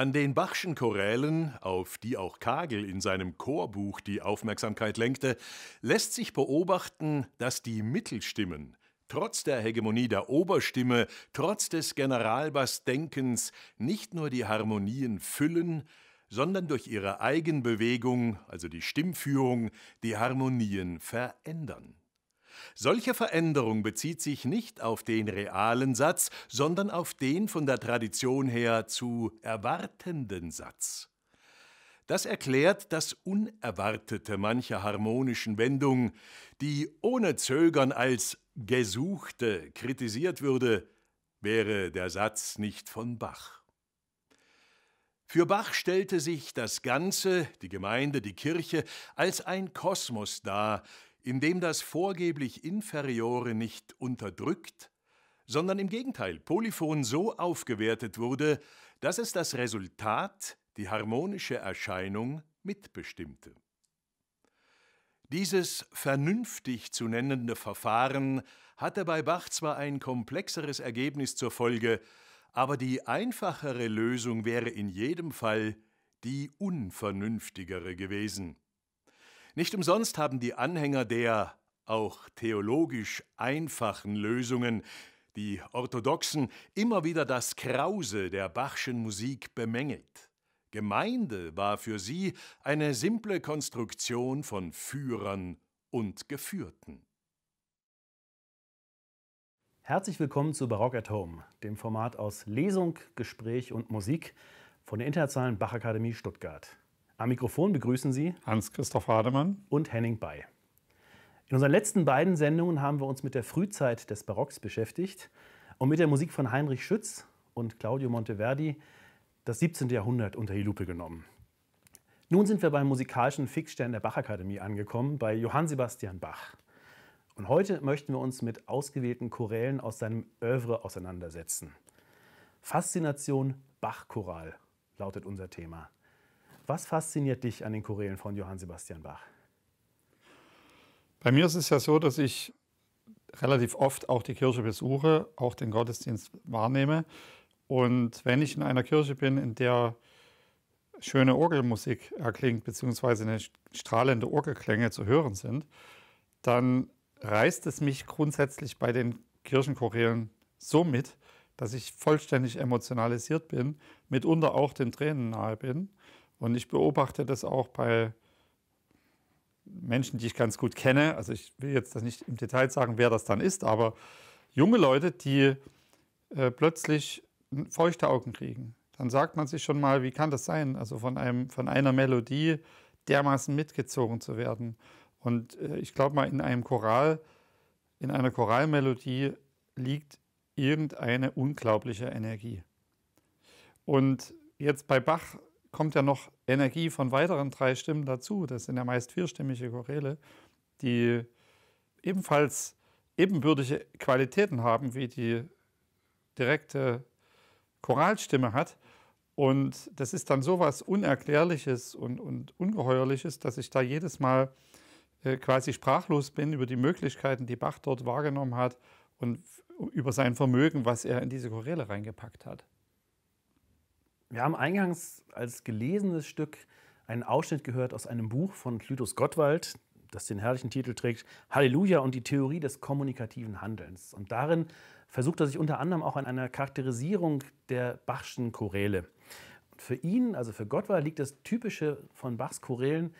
An den Bachschen Chorälen, auf die auch Kagel in seinem Chorbuch die Aufmerksamkeit lenkte, lässt sich beobachten, dass die Mittelstimmen, trotz der Hegemonie der Oberstimme, trotz des Generalbassdenkens, nicht nur die Harmonien füllen, sondern durch ihre Eigenbewegung, also die Stimmführung, die Harmonien verändern. Solche Veränderung bezieht sich nicht auf den realen Satz, sondern auf den von der Tradition her zu erwartenden Satz. Das erklärt das Unerwartete mancher harmonischen Wendung, die ohne Zögern als gesuchte kritisiert würde, wäre der Satz nicht von Bach. Für Bach stellte sich das Ganze, die Gemeinde, die Kirche, als ein Kosmos dar, in dem das vorgeblich Inferiore nicht unterdrückt, sondern im Gegenteil polyphon so aufgewertet wurde, dass es das Resultat, die harmonische Erscheinung, mitbestimmte. Dieses vernünftig zu nennende Verfahren hatte bei Bach zwar ein komplexeres Ergebnis zur Folge, aber die einfachere Lösung wäre in jedem Fall die unvernünftigere gewesen. Nicht umsonst haben die Anhänger der auch theologisch einfachen Lösungen, die Orthodoxen, immer wieder das Krause der Bachschen Musik bemängelt. Gemeinde war für sie eine simple Konstruktion von Führern und Geführten. Herzlich willkommen zu Barock at Home, dem Format aus Lesung, Gespräch und Musik von der Internationalen Bachakademie Stuttgart. Am Mikrofon begrüßen Sie Hans-Christoph Hademann und Henning Bay. In unseren letzten beiden Sendungen haben wir uns mit der Frühzeit des Barocks beschäftigt und mit der Musik von Heinrich Schütz und Claudio Monteverdi das 17. Jahrhundert unter die Lupe genommen. Nun sind wir beim musikalischen Fixstern der Bachakademie angekommen, bei Johann Sebastian Bach. Und heute möchten wir uns mit ausgewählten Chorälen aus seinem Övre auseinandersetzen. Faszination Bach-Choral lautet unser Thema. Was fasziniert dich an den Chorälen von Johann Sebastian Bach? Bei mir ist es ja so, dass ich relativ oft auch die Kirche besuche, auch den Gottesdienst wahrnehme. Und wenn ich in einer Kirche bin, in der schöne Orgelmusik erklingt, beziehungsweise eine strahlende Orgelklänge zu hören sind, dann reißt es mich grundsätzlich bei den Kirchenchorälen so mit, dass ich vollständig emotionalisiert bin, mitunter auch den Tränen nahe bin. Und ich beobachte das auch bei Menschen, die ich ganz gut kenne. Also ich will jetzt das nicht im Detail sagen, wer das dann ist, aber junge Leute, die äh, plötzlich feuchte Augen kriegen. Dann sagt man sich schon mal, wie kann das sein? Also von, einem, von einer Melodie dermaßen mitgezogen zu werden. Und äh, ich glaube mal, in einem Choral, in einer Choralmelodie liegt irgendeine unglaubliche Energie. Und jetzt bei Bach kommt ja noch Energie von weiteren drei Stimmen dazu. Das sind ja meist vierstimmige Choräle, die ebenfalls ebenbürtige Qualitäten haben, wie die direkte Choralstimme hat. Und das ist dann so was Unerklärliches und, und Ungeheuerliches, dass ich da jedes Mal äh, quasi sprachlos bin über die Möglichkeiten, die Bach dort wahrgenommen hat und über sein Vermögen, was er in diese Choräle reingepackt hat. Wir haben eingangs als gelesenes Stück einen Ausschnitt gehört aus einem Buch von Clytus Gottwald, das den herrlichen Titel trägt Halleluja und die Theorie des kommunikativen Handelns. Und darin versucht er sich unter anderem auch an einer Charakterisierung der Bachschen Choräle. Und für ihn, also für Gottwald, liegt das Typische von Bachs Chorälen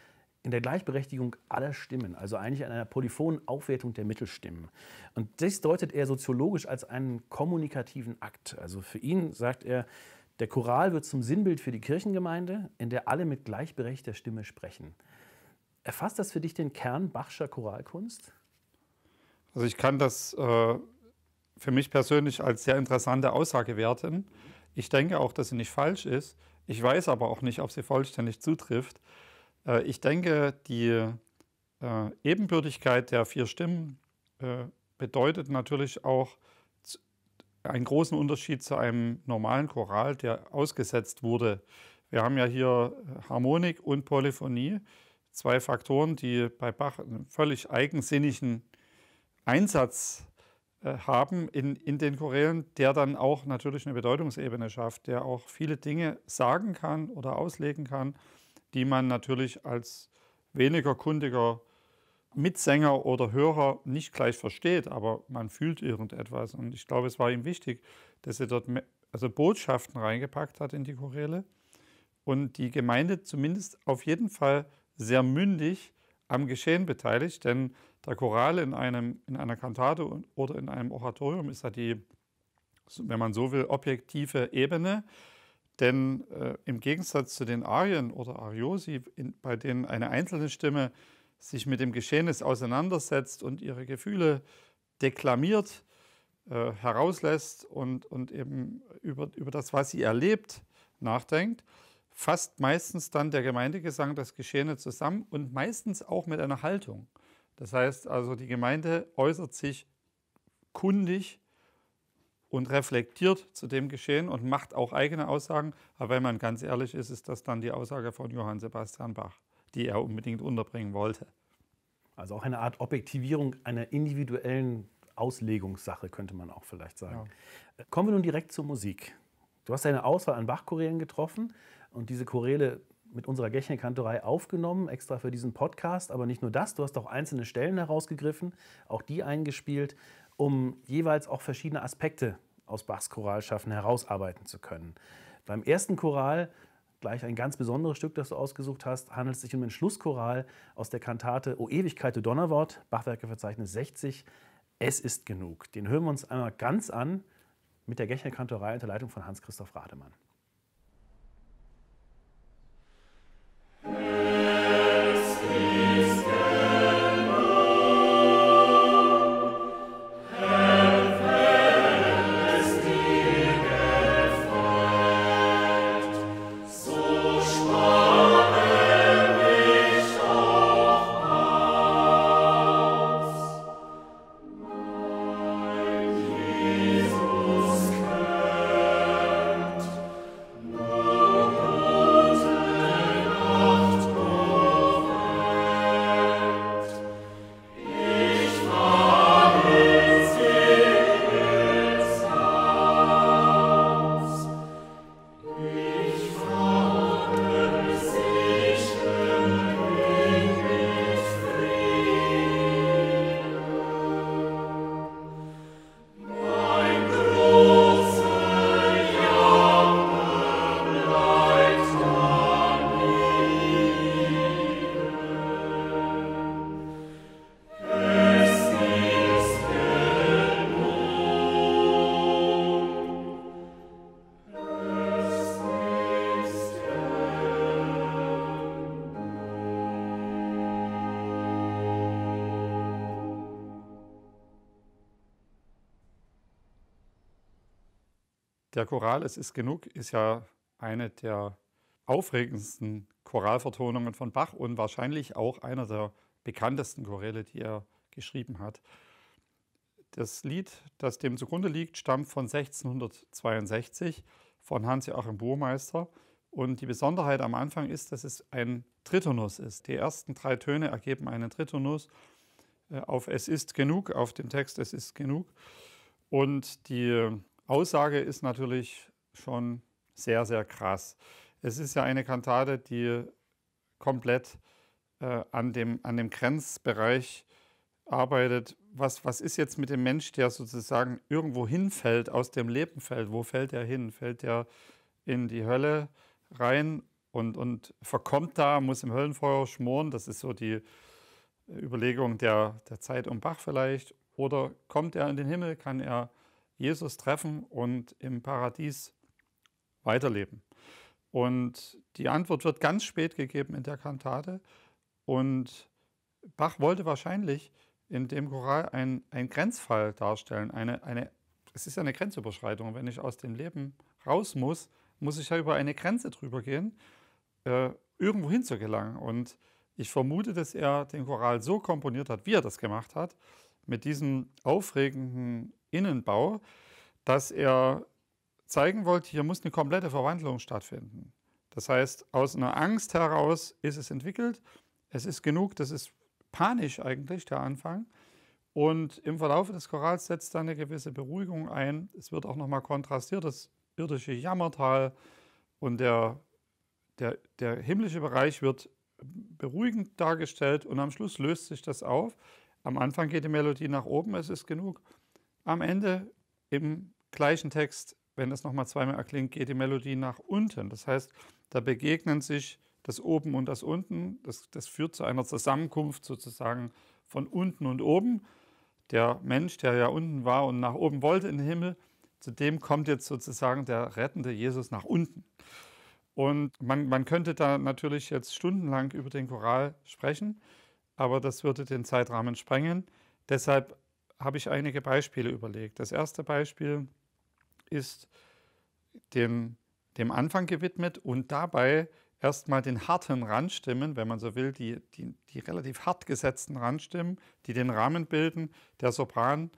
in der Gleichberechtigung aller Stimmen, also eigentlich an einer polyphonen Aufwertung der Mittelstimmen. Und das deutet er soziologisch als einen kommunikativen Akt. Also für ihn sagt er, der Choral wird zum Sinnbild für die Kirchengemeinde, in der alle mit gleichberechtigter Stimme sprechen. Erfasst das für dich den Kern Bachscher Choralkunst? Also ich kann das äh, für mich persönlich als sehr interessante Aussage werten. Ich denke auch, dass sie nicht falsch ist. Ich weiß aber auch nicht, ob sie vollständig zutrifft. Äh, ich denke, die äh, Ebenbürtigkeit der vier Stimmen äh, bedeutet natürlich auch, einen großen Unterschied zu einem normalen Choral, der ausgesetzt wurde. Wir haben ja hier Harmonik und Polyphonie, zwei Faktoren, die bei Bach einen völlig eigensinnigen Einsatz äh, haben in, in den Chorälen, der dann auch natürlich eine Bedeutungsebene schafft, der auch viele Dinge sagen kann oder auslegen kann, die man natürlich als weniger kundiger Mitsänger oder Hörer nicht gleich versteht, aber man fühlt irgendetwas. Und ich glaube, es war ihm wichtig, dass er dort also Botschaften reingepackt hat in die Choräle und die Gemeinde zumindest auf jeden Fall sehr mündig am Geschehen beteiligt, denn der Choral in, einem, in einer Kantate oder in einem Oratorium ist ja die, wenn man so will, objektive Ebene. Denn äh, im Gegensatz zu den Arien oder Ariosi, in, bei denen eine einzelne Stimme sich mit dem Geschehnis auseinandersetzt und ihre Gefühle deklamiert, äh, herauslässt und, und eben über, über das, was sie erlebt, nachdenkt, fasst meistens dann der Gemeindegesang das Geschehene zusammen und meistens auch mit einer Haltung. Das heißt also, die Gemeinde äußert sich kundig und reflektiert zu dem Geschehen und macht auch eigene Aussagen. Aber wenn man ganz ehrlich ist, ist das dann die Aussage von Johann Sebastian Bach, die er unbedingt unterbringen wollte. Also auch eine Art Objektivierung einer individuellen Auslegungssache, könnte man auch vielleicht sagen. Ja. Kommen wir nun direkt zur Musik. Du hast eine Auswahl an Bach-Chorälen getroffen und diese Choräle mit unserer Gächne-Kantorei aufgenommen, extra für diesen Podcast. Aber nicht nur das, du hast auch einzelne Stellen herausgegriffen, auch die eingespielt, um jeweils auch verschiedene Aspekte aus Bachs Choralschaffen herausarbeiten zu können. Beim ersten Choral, gleich ein ganz besonderes Stück, das du ausgesucht hast, handelt es sich um den Schlusschoral aus der Kantate O Ewigkeit, du Donnerwort, Bachwerkeverzeichnis 60, Es ist genug. Den hören wir uns einmal ganz an mit der Gächner-Kantorei unter Leitung von Hans-Christoph Rademann. Der Choral Es ist genug ist ja eine der aufregendsten Choralvertonungen von Bach und wahrscheinlich auch einer der bekanntesten Choräle, die er geschrieben hat. Das Lied, das dem zugrunde liegt, stammt von 1662 von Hans-Joachim Burmeister. Und die Besonderheit am Anfang ist, dass es ein Tritonus ist. Die ersten drei Töne ergeben einen Tritonus äh, auf Es ist genug, auf dem Text Es ist genug. Und die Aussage ist natürlich schon sehr, sehr krass. Es ist ja eine Kantate, die komplett äh, an, dem, an dem Grenzbereich arbeitet. Was, was ist jetzt mit dem Mensch, der sozusagen irgendwo hinfällt, aus dem Leben fällt? Wo fällt er hin? Fällt er in die Hölle rein und, und verkommt da, muss im Höllenfeuer schmoren? Das ist so die Überlegung der, der Zeit um Bach vielleicht. Oder kommt er in den Himmel? Kann er Jesus treffen und im Paradies weiterleben. Und die Antwort wird ganz spät gegeben in der Kantate. Und Bach wollte wahrscheinlich in dem Choral einen Grenzfall darstellen. Eine, eine, es ist eine Grenzüberschreitung. Wenn ich aus dem Leben raus muss, muss ich ja über eine Grenze drüber gehen, äh, irgendwo hin zu gelangen. Und ich vermute, dass er den Choral so komponiert hat, wie er das gemacht hat, mit diesem aufregenden Innenbau, dass er zeigen wollte, hier muss eine komplette Verwandlung stattfinden. Das heißt, aus einer Angst heraus ist es entwickelt. Es ist genug, das ist panisch eigentlich, der Anfang. Und im Verlauf des Chorals setzt dann eine gewisse Beruhigung ein. Es wird auch nochmal kontrastiert, das irdische Jammertal und der, der, der himmlische Bereich wird beruhigend dargestellt und am Schluss löst sich das auf. Am Anfang geht die Melodie nach oben, es ist genug. Am Ende im gleichen Text, wenn das nochmal zweimal erklingt, geht die Melodie nach unten. Das heißt, da begegnen sich das Oben und das Unten. Das, das führt zu einer Zusammenkunft sozusagen von unten und oben. Der Mensch, der ja unten war und nach oben wollte in den Himmel, zu dem kommt jetzt sozusagen der rettende Jesus nach unten. Und man, man könnte da natürlich jetzt stundenlang über den Choral sprechen, aber das würde den Zeitrahmen sprengen. Deshalb habe ich einige Beispiele überlegt. Das erste Beispiel ist dem, dem Anfang gewidmet und dabei erstmal den harten Randstimmen, wenn man so will, die, die, die relativ hart gesetzten Randstimmen, die den Rahmen bilden, der Sopran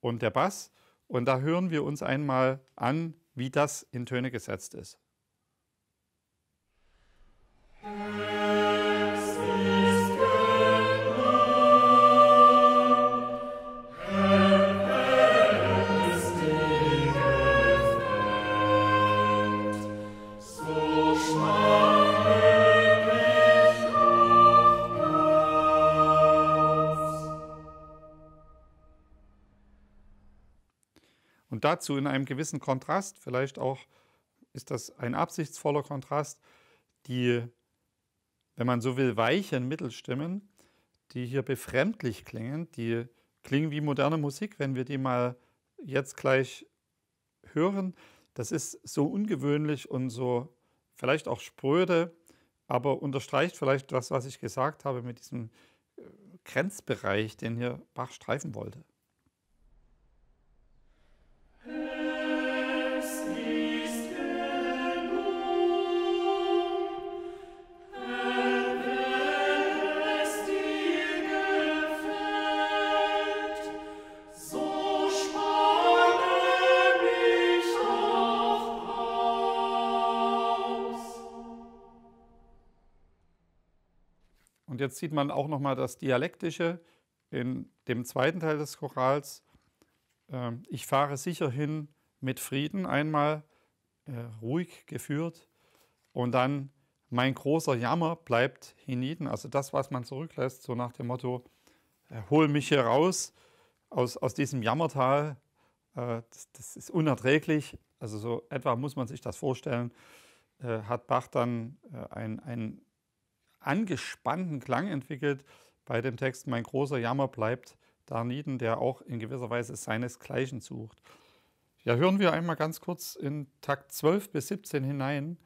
und der Bass. Und da hören wir uns einmal an, wie das in Töne gesetzt ist. Dazu in einem gewissen Kontrast, vielleicht auch ist das ein absichtsvoller Kontrast, die, wenn man so will, weichen Mittelstimmen, die hier befremdlich klingen, die klingen wie moderne Musik, wenn wir die mal jetzt gleich hören. Das ist so ungewöhnlich und so vielleicht auch spröde, aber unterstreicht vielleicht das, was ich gesagt habe mit diesem äh, Grenzbereich, den hier Bach streifen wollte. Und jetzt sieht man auch nochmal das Dialektische in dem zweiten Teil des Chorals. Ähm, ich fahre sicher hin mit Frieden, einmal äh, ruhig geführt und dann mein großer Jammer bleibt hienieden. Also das, was man zurücklässt, so nach dem Motto, äh, hol mich hier raus aus, aus diesem Jammertal. Äh, das, das, ist unerträglich. Also so etwa muss man sich das vorstellen, hat Bach dann ein, ein angespannten Klang entwickelt bei dem Text Mein großer Jammer bleibt Darnieden, der auch in gewisser Weise seinesgleichen sucht. Ja, hören wir einmal ganz kurz in Takt 12 bis 17 hinein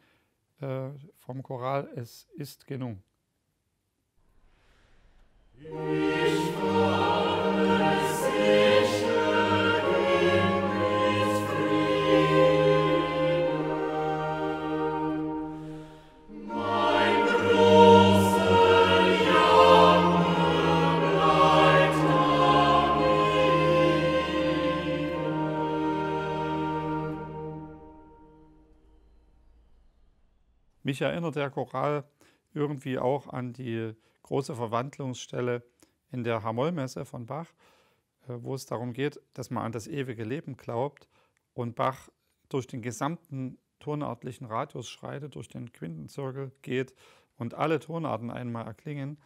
äh, vom Choral Es ist genug. Ich Mich erinnert der Choral irgendwie auch an die große Verwandlungsstelle in der Hamollmesse von Bach, äh, wo es darum geht, dass man an das ewige Leben glaubt und Bach durch den gesamten tonartlichen Radius schreitet, durch den Quintenzirkel geht und alle Tonarten einmal erklingen,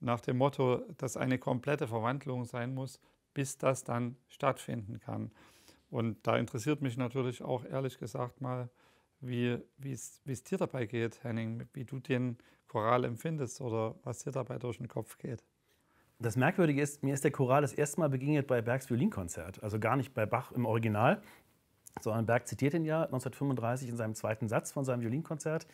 nach dem Motto, dass eine komplette Verwandlung sein muss, bis das dann stattfinden kann. Und da interessiert mich natürlich auch ehrlich gesagt mal, wie es dir dabei geht, Henning, wie du den Choral empfindest oder was dir dabei durch den Kopf geht. Das Merkwürdige ist, mir ist der Choral das erste Mal begegnet bei Bergs Violinkonzert. Also gar nicht bei Bach im Original, sondern Berg zitiert ihn ja 1935 in seinem zweiten Satz von seinem Violinkonzert,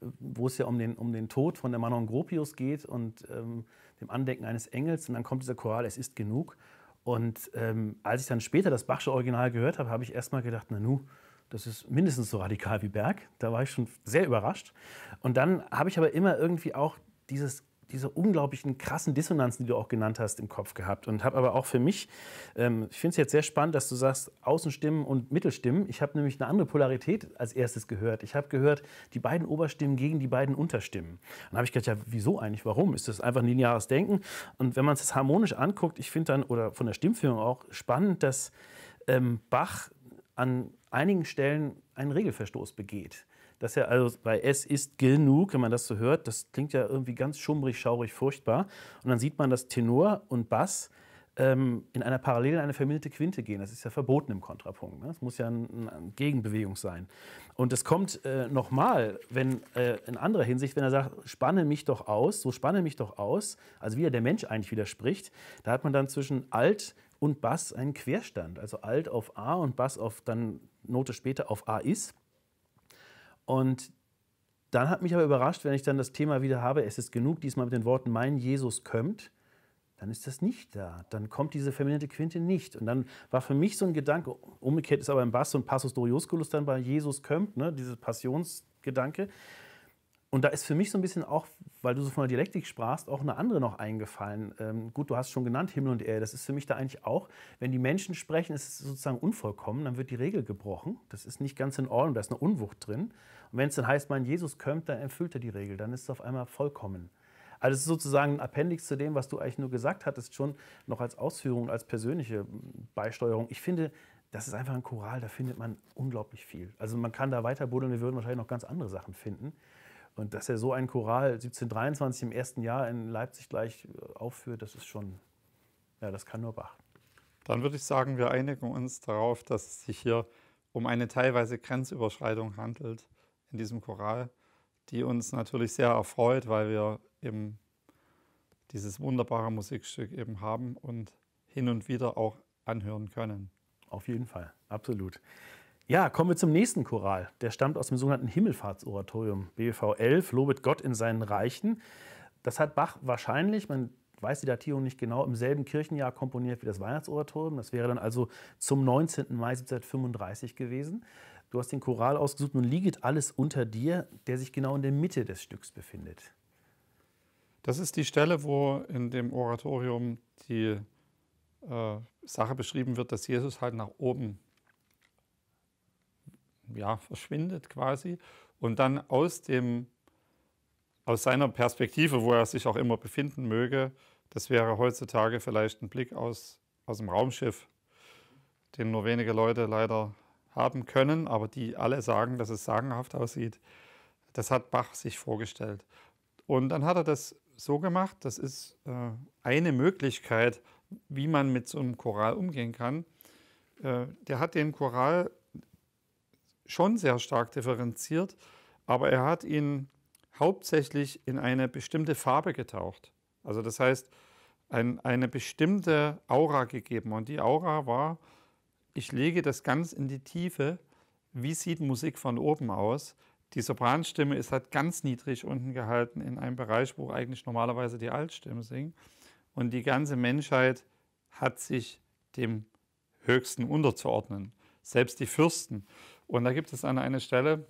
wo es ja um den, um den Tod von der Manon Gropius geht und ähm, dem Andenken eines Engels. Und dann kommt dieser Choral, es ist genug. Und ähm, als ich dann später das Bachsche Original gehört habe, habe ich erst mal gedacht, na nu, das ist mindestens so radikal wie Berg. Da war ich schon sehr überrascht. Und dann habe ich aber immer irgendwie auch dieses diese unglaublichen krassen Dissonanzen, die du auch genannt hast, im Kopf gehabt. Und habe aber auch für mich, ähm, ich finde es jetzt sehr spannend, dass du sagst, Außenstimmen und Mittelstimmen. Ich habe nämlich eine andere Polarität als erstes gehört. Ich habe gehört, die beiden Oberstimmen gegen die beiden Unterstimmen. Dann habe ich gedacht, ja, wieso eigentlich? Warum? Ist das einfach ein lineares Denken? Und wenn man es harmonisch anguckt, ich finde dann, oder von der Stimmführung auch, spannend, dass ähm, Bach an einigen Stellen einen Regelverstoß begeht dass er also bei Es ist genug, wenn man das so hört, das klingt ja irgendwie ganz schummrig, schaurig, furchtbar. Und dann sieht man, dass Tenor und Bass ähm, in einer Parallele in eine verminderte Quinte gehen. Das ist ja verboten im Kontrapunkt. Ne? Das muss ja eine ein Gegenbewegung sein. Und es kommt äh, nochmal, wenn äh, in anderer Hinsicht, wenn er sagt, spanne mich doch aus, so spanne mich doch aus, also wie er der Mensch eigentlich widerspricht, da hat man dann zwischen Alt und Bass einen Querstand. Also Alt auf A und Bass auf dann Note später auf A ist. Und dann hat mich aber überrascht, wenn ich dann das Thema wieder habe, es ist genug, diesmal mit den Worten, mein Jesus kommt, dann ist das nicht da. Dann kommt diese verminderte Quinte nicht. Und dann war für mich so ein Gedanke, umgekehrt ist aber im Bass so ein Passus Doriosculus dann bei Jesus kommt, ne, dieses Passionsgedanke. Und da ist für mich so ein bisschen auch, weil du so von der Dialektik sprachst, auch eine andere noch eingefallen. Ähm, gut, du hast schon genannt Himmel und Erde. Das ist für mich da eigentlich auch, wenn die Menschen sprechen, ist es sozusagen unvollkommen, dann wird die Regel gebrochen. Das ist nicht ganz in Ordnung, da ist eine Unwucht drin. Und wenn es dann heißt, mein Jesus kommt, dann erfüllt er die Regel, dann ist es auf einmal vollkommen. Also es ist sozusagen ein Appendix zu dem, was du eigentlich nur gesagt hattest, schon noch als Ausführung, als persönliche Beisteuerung. Ich finde, das ist einfach ein Choral, da findet man unglaublich viel. Also man kann da weiter buddeln, wir würden wahrscheinlich noch ganz andere Sachen finden. Und dass er so ein Choral 1723 im ersten Jahr in Leipzig gleich äh, aufführt, das ist schon, ja, das kann nur Bach. Dann würde ich sagen, wir einigen uns darauf, dass es sich hier um eine teilweise Grenzüberschreitung handelt in diesem Choral, die uns natürlich sehr erfreut, weil wir eben dieses wunderbare Musikstück eben haben und hin und wieder auch anhören können. Auf jeden Fall, absolut. Ja, kommen wir zum nächsten Choral. Der stammt aus dem sogenannten Himmelfahrtsoratorium, BWV 11, Lobet Gott in seinen Reichen. Das hat Bach wahrscheinlich, man weiß die Datierung nicht genau, im selben Kirchenjahr komponiert wie das Weihnachtsoratorium. Das wäre dann also zum 19. Mai 1735 gewesen. Du hast den Choral ausgesucht, nun lieget alles unter dir, der sich genau in der Mitte des Stücks befindet. Das ist die Stelle, wo in dem Oratorium die äh, Sache beschrieben wird, dass Jesus halt nach oben ja, verschwindet quasi und dann aus, dem, aus seiner Perspektive, wo er sich auch immer befinden möge, das wäre heutzutage vielleicht ein Blick aus, aus dem Raumschiff, den nur wenige Leute leider haben können, aber die alle sagen, dass es sagenhaft aussieht. Das hat Bach sich vorgestellt. Und dann hat er das so gemacht, das ist äh, eine Möglichkeit, wie man mit so einem Choral umgehen kann. Äh, der hat den Choral schon sehr stark differenziert, aber er hat ihn hauptsächlich in eine bestimmte Farbe getaucht. Also das heißt, ein, eine bestimmte Aura gegeben. Und die Aura war, ich lege das ganz in die Tiefe. Wie sieht Musik von oben aus? Die Sopranstimme ist halt ganz niedrig unten gehalten in einem Bereich, wo eigentlich normalerweise die Altstimme singen. Und die ganze Menschheit hat sich dem Höchsten unterzuordnen. Selbst die Fürsten. Und da gibt es an einer Stelle,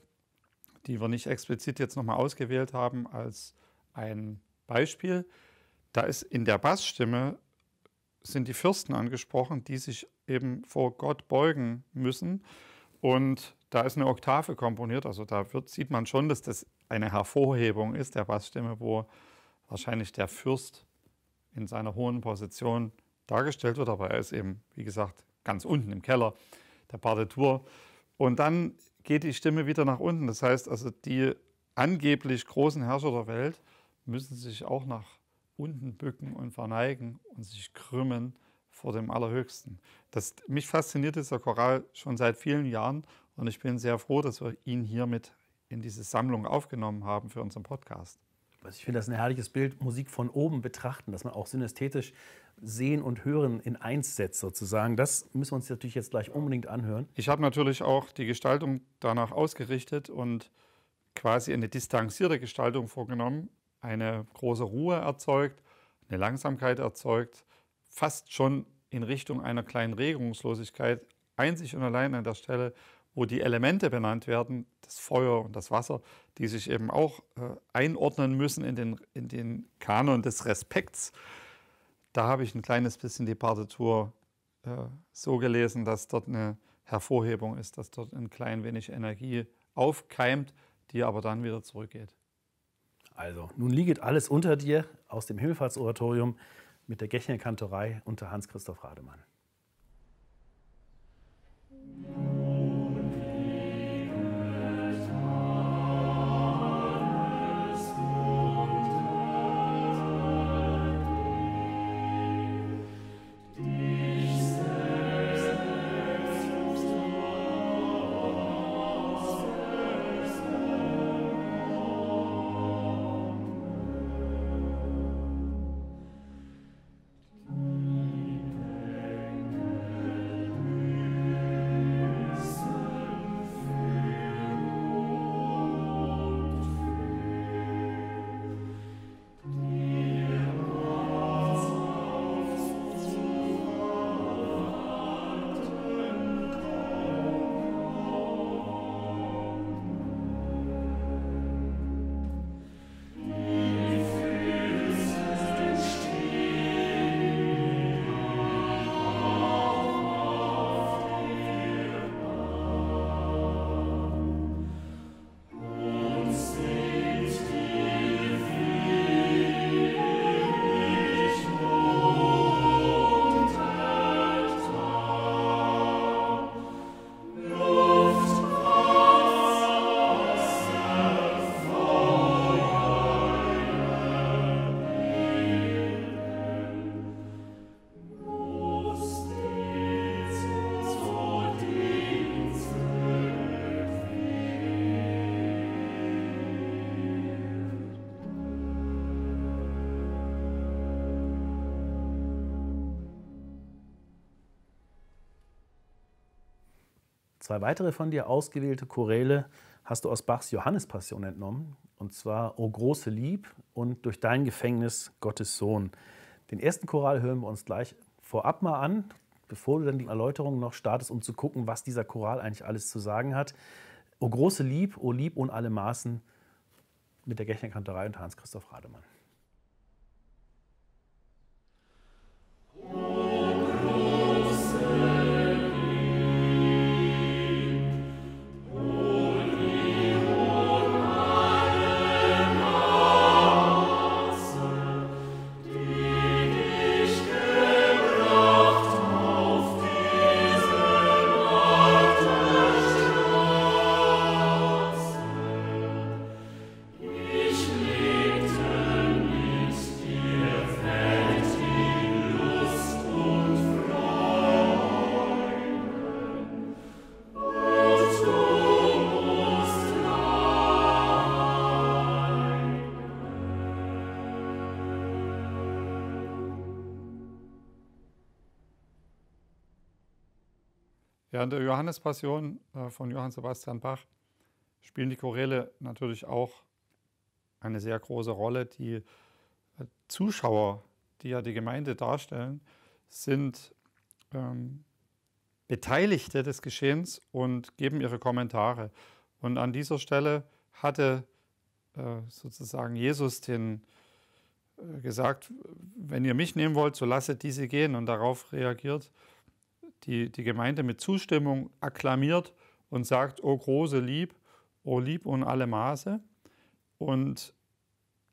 die wir nicht explizit jetzt nochmal ausgewählt haben als ein Beispiel, da ist in der Bassstimme sind die Fürsten angesprochen, die sich eben vor Gott beugen müssen. Und da ist eine Oktave komponiert, also da wird, sieht man schon, dass das eine Hervorhebung ist der Bassstimme, wo wahrscheinlich der Fürst in seiner hohen Position dargestellt wird, aber er ist eben, wie gesagt, ganz unten im Keller der Partitur. Und dann geht die Stimme wieder nach unten. Das heißt also, die angeblich großen Herrscher der Welt müssen sich auch nach unten bücken und verneigen und sich krümmen vor dem Allerhöchsten. Das, mich fasziniert dieser Choral schon seit vielen Jahren und ich bin sehr froh, dass wir ihn hiermit in diese Sammlung aufgenommen haben für unseren Podcast. Also ich finde das ein herrliches Bild, Musik von oben betrachten, dass man auch synästhetisch Sehen und Hören in eins setzt sozusagen. Das müssen wir uns natürlich jetzt gleich unbedingt anhören. Ich habe natürlich auch die Gestaltung danach ausgerichtet und quasi eine distanzierte Gestaltung vorgenommen, eine große Ruhe erzeugt, eine Langsamkeit erzeugt, fast schon in Richtung einer kleinen Regungslosigkeit, einzig und allein an der Stelle, wo die Elemente benannt werden, das Feuer und das Wasser, die sich eben auch äh, einordnen müssen in den, in den Kanon des Respekts. Da habe ich ein kleines bisschen die Partitur äh, so gelesen, dass dort eine Hervorhebung ist, dass dort ein klein wenig Energie aufkeimt, die aber dann wieder zurückgeht. Also, nun liegt alles unter dir aus dem Himmelfahrtsoratorium mit der Gechner Kantorei unter Hans-Christoph Rademann. Zwei weitere von dir ausgewählte Choräle hast du aus Bachs Johannespassion entnommen, und zwar O große Lieb und Durch dein Gefängnis Gottes Sohn. Den ersten Choral hören wir uns gleich vorab mal an, bevor du dann die Erläuterung noch startest, um zu gucken, was dieser Choral eigentlich alles zu sagen hat. O große Lieb, O Lieb und alle Maßen mit der Gechner Kantorei und Hans-Christoph Rademann. In der Johannespassion äh, von Johann Sebastian Bach spielen die Choräle natürlich auch eine sehr große Rolle. Die äh, Zuschauer, die ja die Gemeinde darstellen, sind ähm, Beteiligte des Geschehens und geben ihre Kommentare. Und an dieser Stelle hatte äh, sozusagen Jesus den äh, gesagt, wenn ihr mich nehmen wollt, so lasset diese gehen. Und darauf reagiert die, die Gemeinde mit Zustimmung akklamiert und sagt, O große Lieb, O Lieb und alle Maße. Und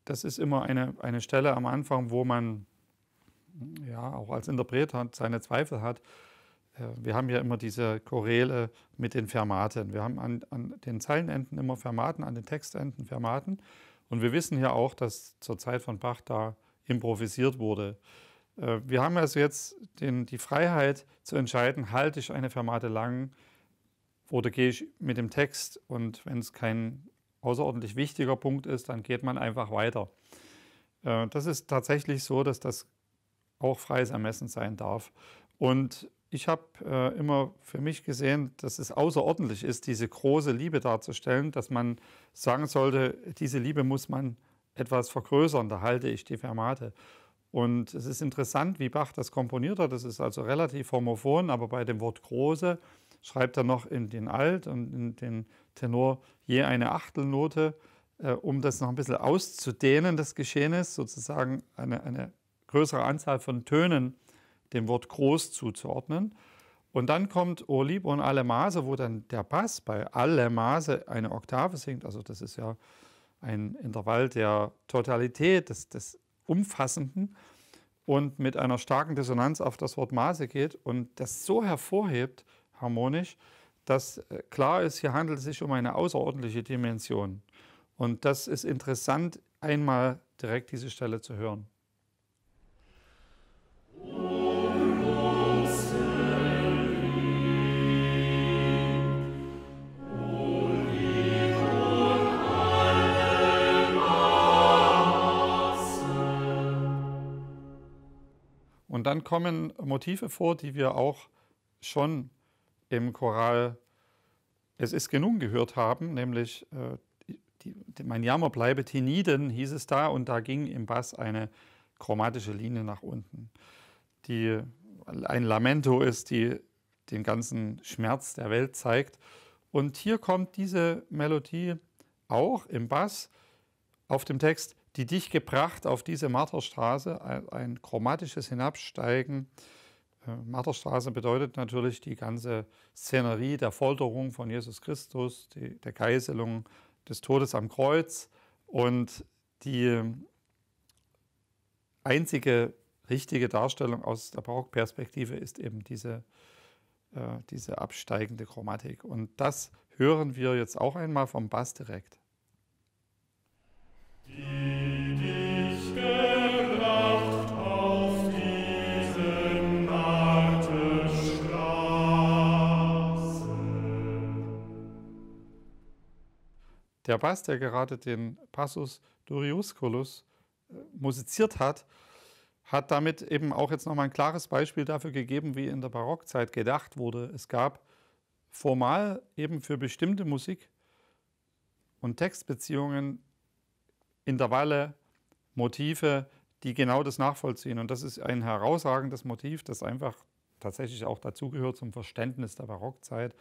das ist immer eine, eine Stelle am Anfang, wo man ja auch als Interpret hat, seine Zweifel hat. Äh, wir haben ja immer diese Choräle mit den Fermaten. Wir haben an, an den Zeilenenden immer Fermaten, an den Textenden Fermaten. Und wir wissen ja auch, dass zur Zeit von Bach da improvisiert wurde. Äh, wir haben also jetzt den, die Freiheit zu entscheiden, halte ich eine Fermate lang oder gehe ich mit dem Text und wenn es kein außerordentlich wichtiger Punkt ist, dann geht man einfach weiter. Äh, das ist tatsächlich so, dass das auch freies Ermessen sein darf. Und ich habe äh, immer für mich gesehen, dass es außerordentlich ist, diese große Liebe darzustellen, dass man sagen sollte, diese Liebe muss man etwas vergrößern, da halte ich die Fermate. Und es ist interessant, wie Bach das komponiert hat. Das ist also relativ homophon, aber bei dem Wort große schreibt er noch in den Alt und in den Tenor je eine Achtelnote, äh, um das noch ein bisschen auszudehnen, das Geschehnis, sozusagen eine, eine größere Anzahl von Tönen dem Wort groß zuzuordnen. Und dann kommt O Liebe und alle Maße, wo dann der Bass bei alle Maße eine Oktave singt. Also das ist ja ein Intervall der Totalität, des, des Umfassenden und mit einer starken Dissonanz auf das Wort Maße geht und das so hervorhebt, harmonisch, dass äh, klar ist, hier handelt es sich um eine außerordentliche Dimension. Und das ist interessant, einmal direkt diese Stelle zu hören. Und dann kommen Motive vor, die wir auch schon im Choral Es ist genug gehört haben, nämlich äh, die, die, Mein Jammer bleibe Tiniden hieß es da und da ging im Bass eine chromatische Linie nach unten, die ein Lamento ist, die den ganzen Schmerz der Welt zeigt. Und hier kommt diese Melodie auch im Bass auf dem Text die dich gebracht auf diese Marterstraße, ein, chromatisches Hinabsteigen. Äh, Marterstraße bedeutet natürlich die ganze Szenerie der Folterung von Jesus Christus, die, der Geißelung des Todes am Kreuz. Und die einzige richtige Darstellung aus der Barockperspektive ist eben diese, äh, diese absteigende Chromatik. Und das hören wir jetzt auch einmal vom Bass direkt. Der Bass, der gerade den Passus Duriusculus äh, musiziert hat, hat damit eben auch jetzt nochmal ein klares Beispiel dafür gegeben, wie in der Barockzeit gedacht wurde. Es gab formal eben für bestimmte Musik und Textbeziehungen Intervalle, Motive, die genau das nachvollziehen. Und das ist ein herausragendes Motiv, das einfach tatsächlich auch dazugehört zum Verständnis der Barockzeit.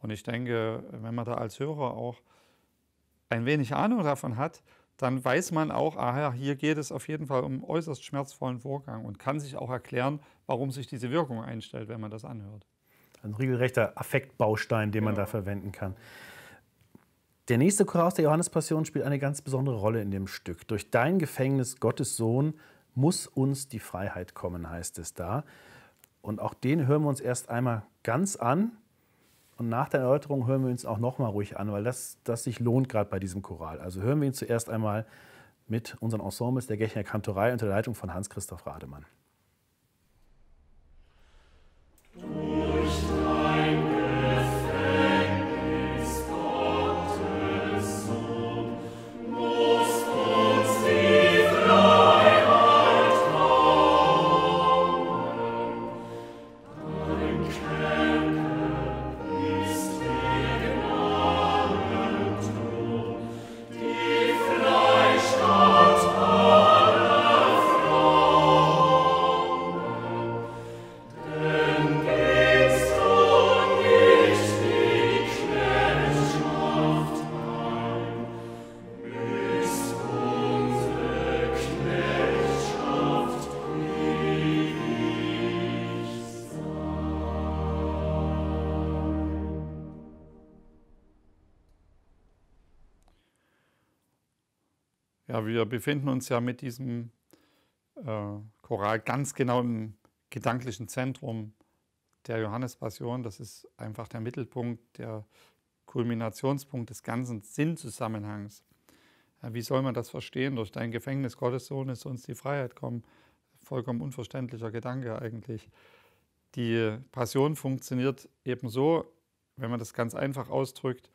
Und ich denke, wenn man da als Hörer auch ein wenig Ahnung davon hat, dann weiß man auch, aha, hier geht es auf jeden Fall um einen äußerst schmerzvollen Vorgang und kann sich auch erklären, warum sich diese Wirkung einstellt, wenn man das anhört. Ein regelrechter Affektbaustein, den genau. man da verwenden kann. Der nächste Chor aus der Johannespassion spielt eine ganz besondere Rolle in dem Stück. Durch dein Gefängnis, Gottes Sohn, muss uns die Freiheit kommen, heißt es da. Und auch den hören wir uns erst einmal ganz an. Und nach der Erläuterung hören wir uns auch noch mal ruhig an, weil das, das sich lohnt gerade bei diesem Choral. Also hören wir ihn zuerst einmal mit unseren Ensembles der Gechner Kantorei unter der Leitung von Hans-Christoph Rademann. Befinden uns ja mit diesem äh, Choral ganz genau im gedanklichen Zentrum der Johannespassion. Das ist einfach der Mittelpunkt, der Kulminationspunkt des ganzen Sinnzusammenhangs. Wie soll man das verstehen? Durch dein Gefängnis, Gottes Sohn, ist uns die Freiheit kommen. Vollkommen unverständlicher Gedanke eigentlich. Die Passion funktioniert ebenso, wenn man das ganz einfach ausdrückt.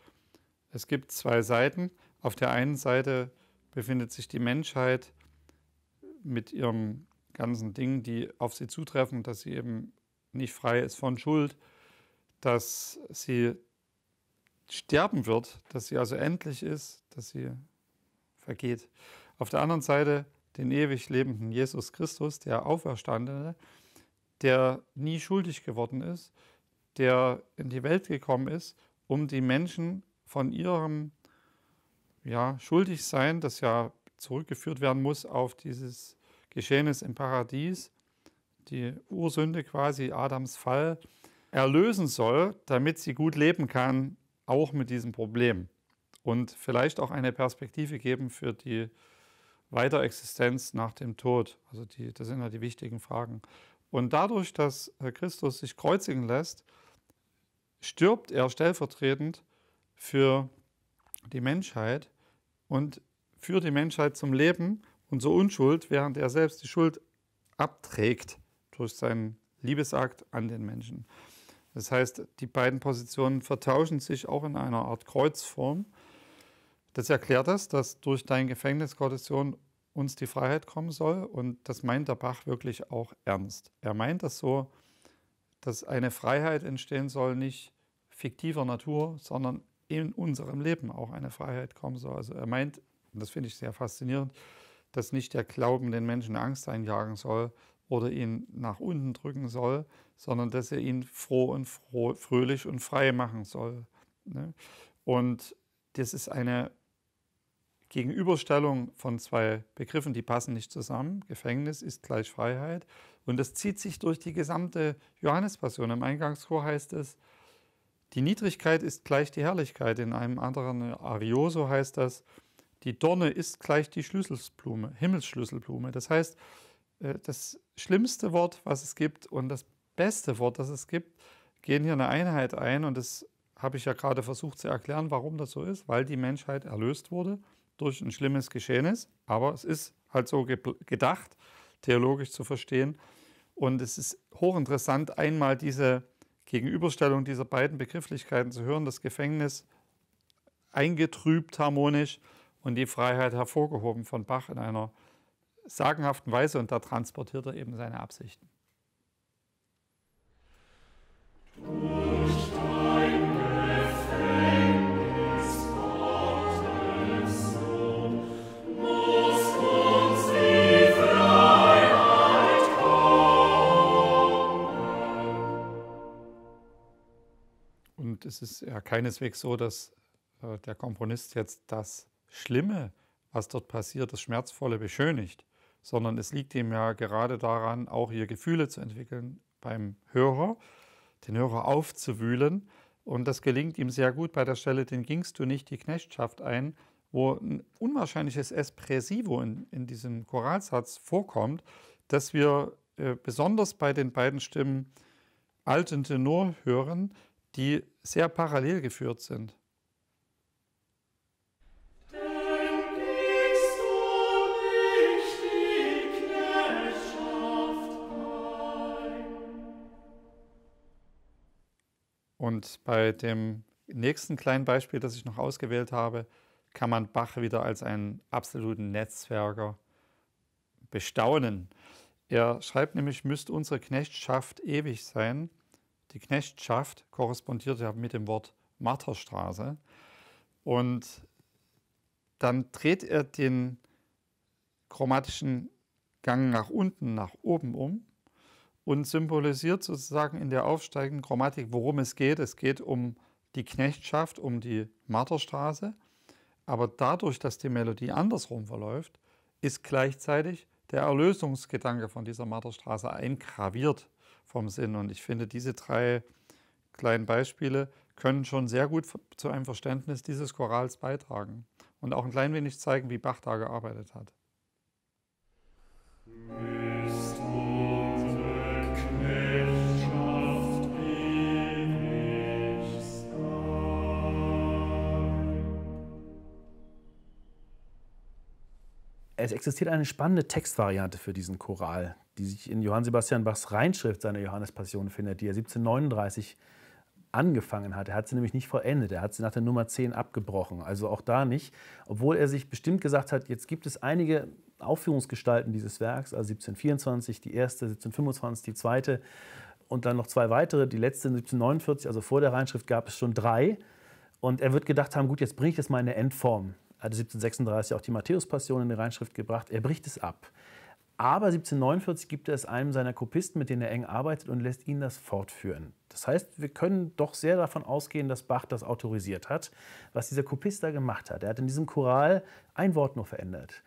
Es gibt zwei Seiten. Auf der einen Seite befindet sich die Menschheit mit ihrem ganzen Ding, die auf sie zutreffen, dass sie eben nicht frei ist von Schuld, dass sie sterben wird, dass sie also endlich ist, dass sie vergeht. Auf der anderen Seite den ewig lebenden Jesus Christus, der Auferstandene, der nie schuldig geworden ist, der in die Welt gekommen ist, um die Menschen von ihrem ja, Schuldigsein, das ja zurückgeführt werden muss auf dieses Geschehnis im Paradies, die Ursünde quasi, Adams Fall, erlösen soll, damit sie gut leben kann, auch mit diesem Problem. Und vielleicht auch eine Perspektive geben für die Weiterexistenz nach dem Tod. Also die, das sind ja die wichtigen Fragen. Und dadurch, dass Christus sich kreuzigen lässt, stirbt er stellvertretend für die Menschheit und führt die Menschheit zum Leben und zur Unschuld, während er selbst die Schuld abträgt durch seinen Liebesakt an den Menschen. Das heißt, die beiden Positionen vertauschen sich auch in einer Art Kreuzform. Das erklärt das, dass durch dein Gefängnis, Gottes Sohn, uns die Freiheit kommen soll. Und das meint der Bach wirklich auch ernst. Er meint das so, dass eine Freiheit entstehen soll, nicht fiktiver Natur, sondern in unserem Leben auch eine Freiheit kommen soll. Also er meint, und das finde ich sehr faszinierend, dass nicht der Glauben den Menschen Angst einjagen soll oder ihn nach unten drücken soll, sondern dass er ihn froh und froh, fröhlich und frei machen soll. Ne? Und das ist eine Gegenüberstellung von zwei Begriffen, die passen nicht zusammen. Gefängnis ist gleich Freiheit. Und das zieht sich durch die gesamte Johannespassion. Im Eingangschor heißt es, die Niedrigkeit ist gleich die Herrlichkeit. In einem anderen Arioso heißt das, die Dorne ist gleich die Schlüsselblume, Himmelsschlüsselblume. Das heißt, äh, das schlimmste Wort, was es gibt und das beste Wort, das es gibt, gehen hier eine Einheit ein. Und das habe ich ja gerade versucht zu erklären, warum das so ist, weil die Menschheit erlöst wurde durch ein schlimmes Geschehnis, aber es ist halt so gedacht, theologisch zu verstehen. Und es ist hochinteressant, einmal diese Gegenüberstellung dieser beiden Begrifflichkeiten zu hören, das Gefängnis eingetrübt harmonisch und die Freiheit hervorgehoben von Bach in einer sagenhaften Weise und da transportiert er eben seine Absichten. Es ist ja keineswegs so, dass äh, der Komponist jetzt das Schlimme, was dort passiert, das Schmerzvolle beschönigt, sondern es liegt ihm ja gerade daran, auch hier Gefühle zu entwickeln beim Hörer, den Hörer aufzuwühlen. Und das gelingt ihm sehr gut bei der Stelle, den gingst du nicht die Knechtschaft ein, wo ein unwahrscheinliches Espressivo in, in diesem Choralsatz vorkommt, dass wir äh, besonders bei den beiden Stimmen alten Tenor hören, die sehr parallel geführt sind. Und bei dem nächsten kleinen Beispiel, das ich noch ausgewählt habe, kann man Bach wieder als einen absoluten Netzwerker bestaunen. Er schreibt nämlich, müsste unsere Knechtschaft ewig sein. Die Knechtschaft korrespondiert ja mit dem Wort Marterstraße. Und dann dreht er den chromatischen Gang nach unten, nach oben um und symbolisiert sozusagen in der aufsteigenden Chromatik, worum es geht. Es geht um die Knechtschaft, um die Marterstraße. Aber dadurch, dass die Melodie andersrum verläuft, ist gleichzeitig der Erlösungsgedanke von dieser Marterstraße eingraviert vom Sinn. Und ich finde, diese drei kleinen Beispiele können schon sehr gut zu einem Verständnis dieses Chorals beitragen und auch ein klein wenig zeigen, wie Bach da gearbeitet hat. Es existiert eine spannende Textvariante für diesen Choral, die sich in Johann Sebastian Bachs Reinschrift seiner Johannespassion findet, die er 1739 angefangen hat. Er hat sie nämlich nicht vollendet. Er hat sie nach der Nummer 10 abgebrochen. Also auch da nicht. Obwohl er sich bestimmt gesagt hat, jetzt gibt es einige Aufführungsgestalten dieses Werks, also 1724 die erste, 1725 die zweite und dann noch zwei weitere. Die letzte 1749, also vor der Reinschrift, gab es schon drei. Und er wird gedacht haben, gut, jetzt bringe ich das mal in eine Endform. Er hat 1736 auch die Matthäus-Passion in die Reinschrift gebracht. Er bricht es ab. Aber 1749 gibt er es einem seiner Kopisten, mit denen er eng arbeitet, und lässt ihn das fortführen. Das heißt, wir können doch sehr davon ausgehen, dass Bach das autorisiert hat, was dieser Kopist da gemacht hat. Er hat in diesem Choral ein Wort nur verändert.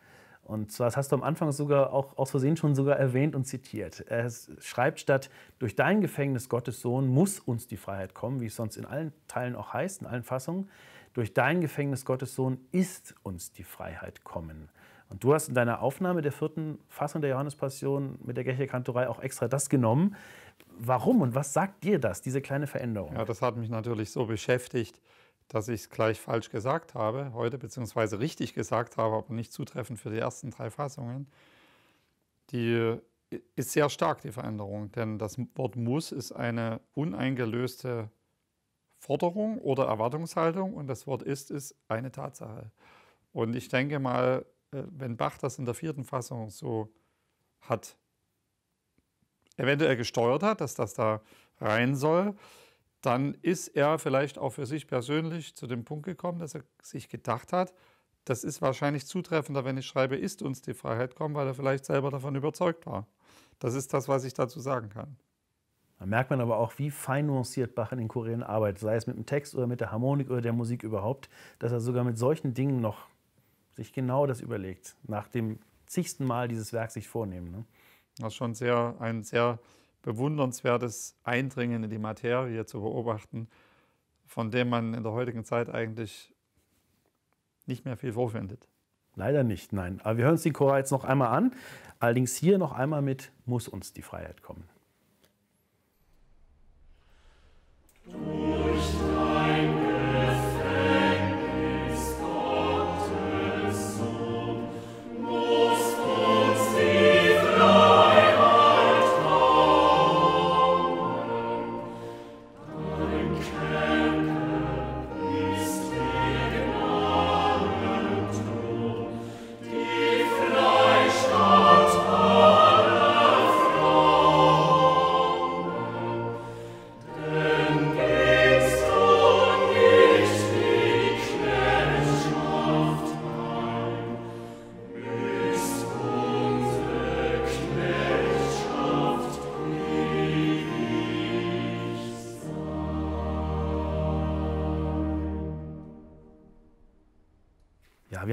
Und zwar, das hast du am Anfang sogar auch aus Versehen schon sogar erwähnt und zitiert. Er schreibt statt, durch dein Gefängnis, Gottes Sohn, muss uns die Freiheit kommen, wie es sonst in allen Teilen auch heißt, in allen Fassungen. Durch dein Gefängnis, Gottes Sohn, ist uns die Freiheit kommen. Und du hast in deiner Aufnahme der vierten Fassung der Johannespassion mit der Gäche-Kantorei auch extra das genommen. Warum und was sagt dir das, diese kleine Veränderung? Ja, das hat mich natürlich so beschäftigt, dass ich es gleich falsch gesagt habe heute, beziehungsweise richtig gesagt habe, aber nicht zutreffend für die ersten drei Fassungen. Die ist sehr stark, die Veränderung, denn das Wort muss ist eine uneingelöste Forderung oder Erwartungshaltung und das Wort ist ist eine Tatsache. Und ich denke mal, äh, wenn Bach das in der vierten Fassung so hat, eventuell gesteuert hat, dass das da rein soll, dann ist er vielleicht auch für sich persönlich zu dem Punkt gekommen, dass er sich gedacht hat, das ist wahrscheinlich zutreffender, wenn ich schreibe, ist uns die Freiheit kommen, weil er vielleicht selber davon überzeugt war. Das ist das, was ich dazu sagen kann. Da merkt man aber auch, wie fein nuanciert Bach in den Chorälen arbeitet, sei es mit dem Text oder mit der Harmonik oder der Musik überhaupt, dass er sogar mit solchen Dingen noch sich genau das überlegt, nach dem zigsten Mal dieses Werk sich vornehmen. Ne? Das ist schon sehr, ein sehr bewundernswertes Eindringen in die Materie zu beobachten, von dem man in der heutigen Zeit eigentlich nicht mehr viel vorfindet. Leider nicht, nein. Aber wir hören uns die Chor jetzt noch einmal an. Allerdings hier noch einmal mit Muss uns die Freiheit kommen.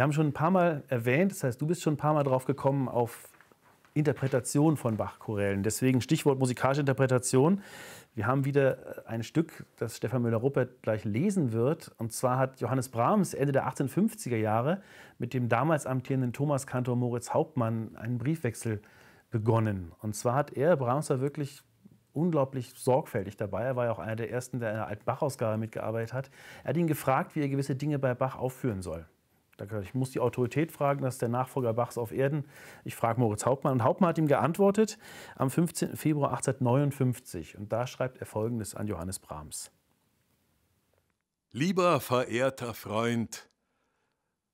Haben schon ein paar Mal erwähnt, das heißt, du bist schon ein paar Mal drauf gekommen auf Interpretation von Bach-Chorälen. Deswegen Stichwort musikalische Interpretation. Wir haben wieder ein Stück, das Stefan Müller-Ruppert gleich lesen wird. Und zwar hat Johannes Brahms Ende der 1850er Jahre mit dem damals amtierenden Thomaskantor Moritz Hauptmann einen Briefwechsel begonnen. Und zwar hat er, Brahms war wirklich unglaublich sorgfältig dabei. Er war ja auch einer der ersten, der in der alten Bach-Ausgabe mitgearbeitet hat. Er hat ihn gefragt, wie er gewisse Dinge bei Bach aufführen soll. Ich muss die Autorität fragen, das ist der Nachfolger Bachs auf Erden. Ich frage Moritz Hauptmann. Und Hauptmann hat ihm geantwortet am 15. Februar 1859. Und da schreibt er folgendes an Johannes Brahms. Lieber verehrter Freund,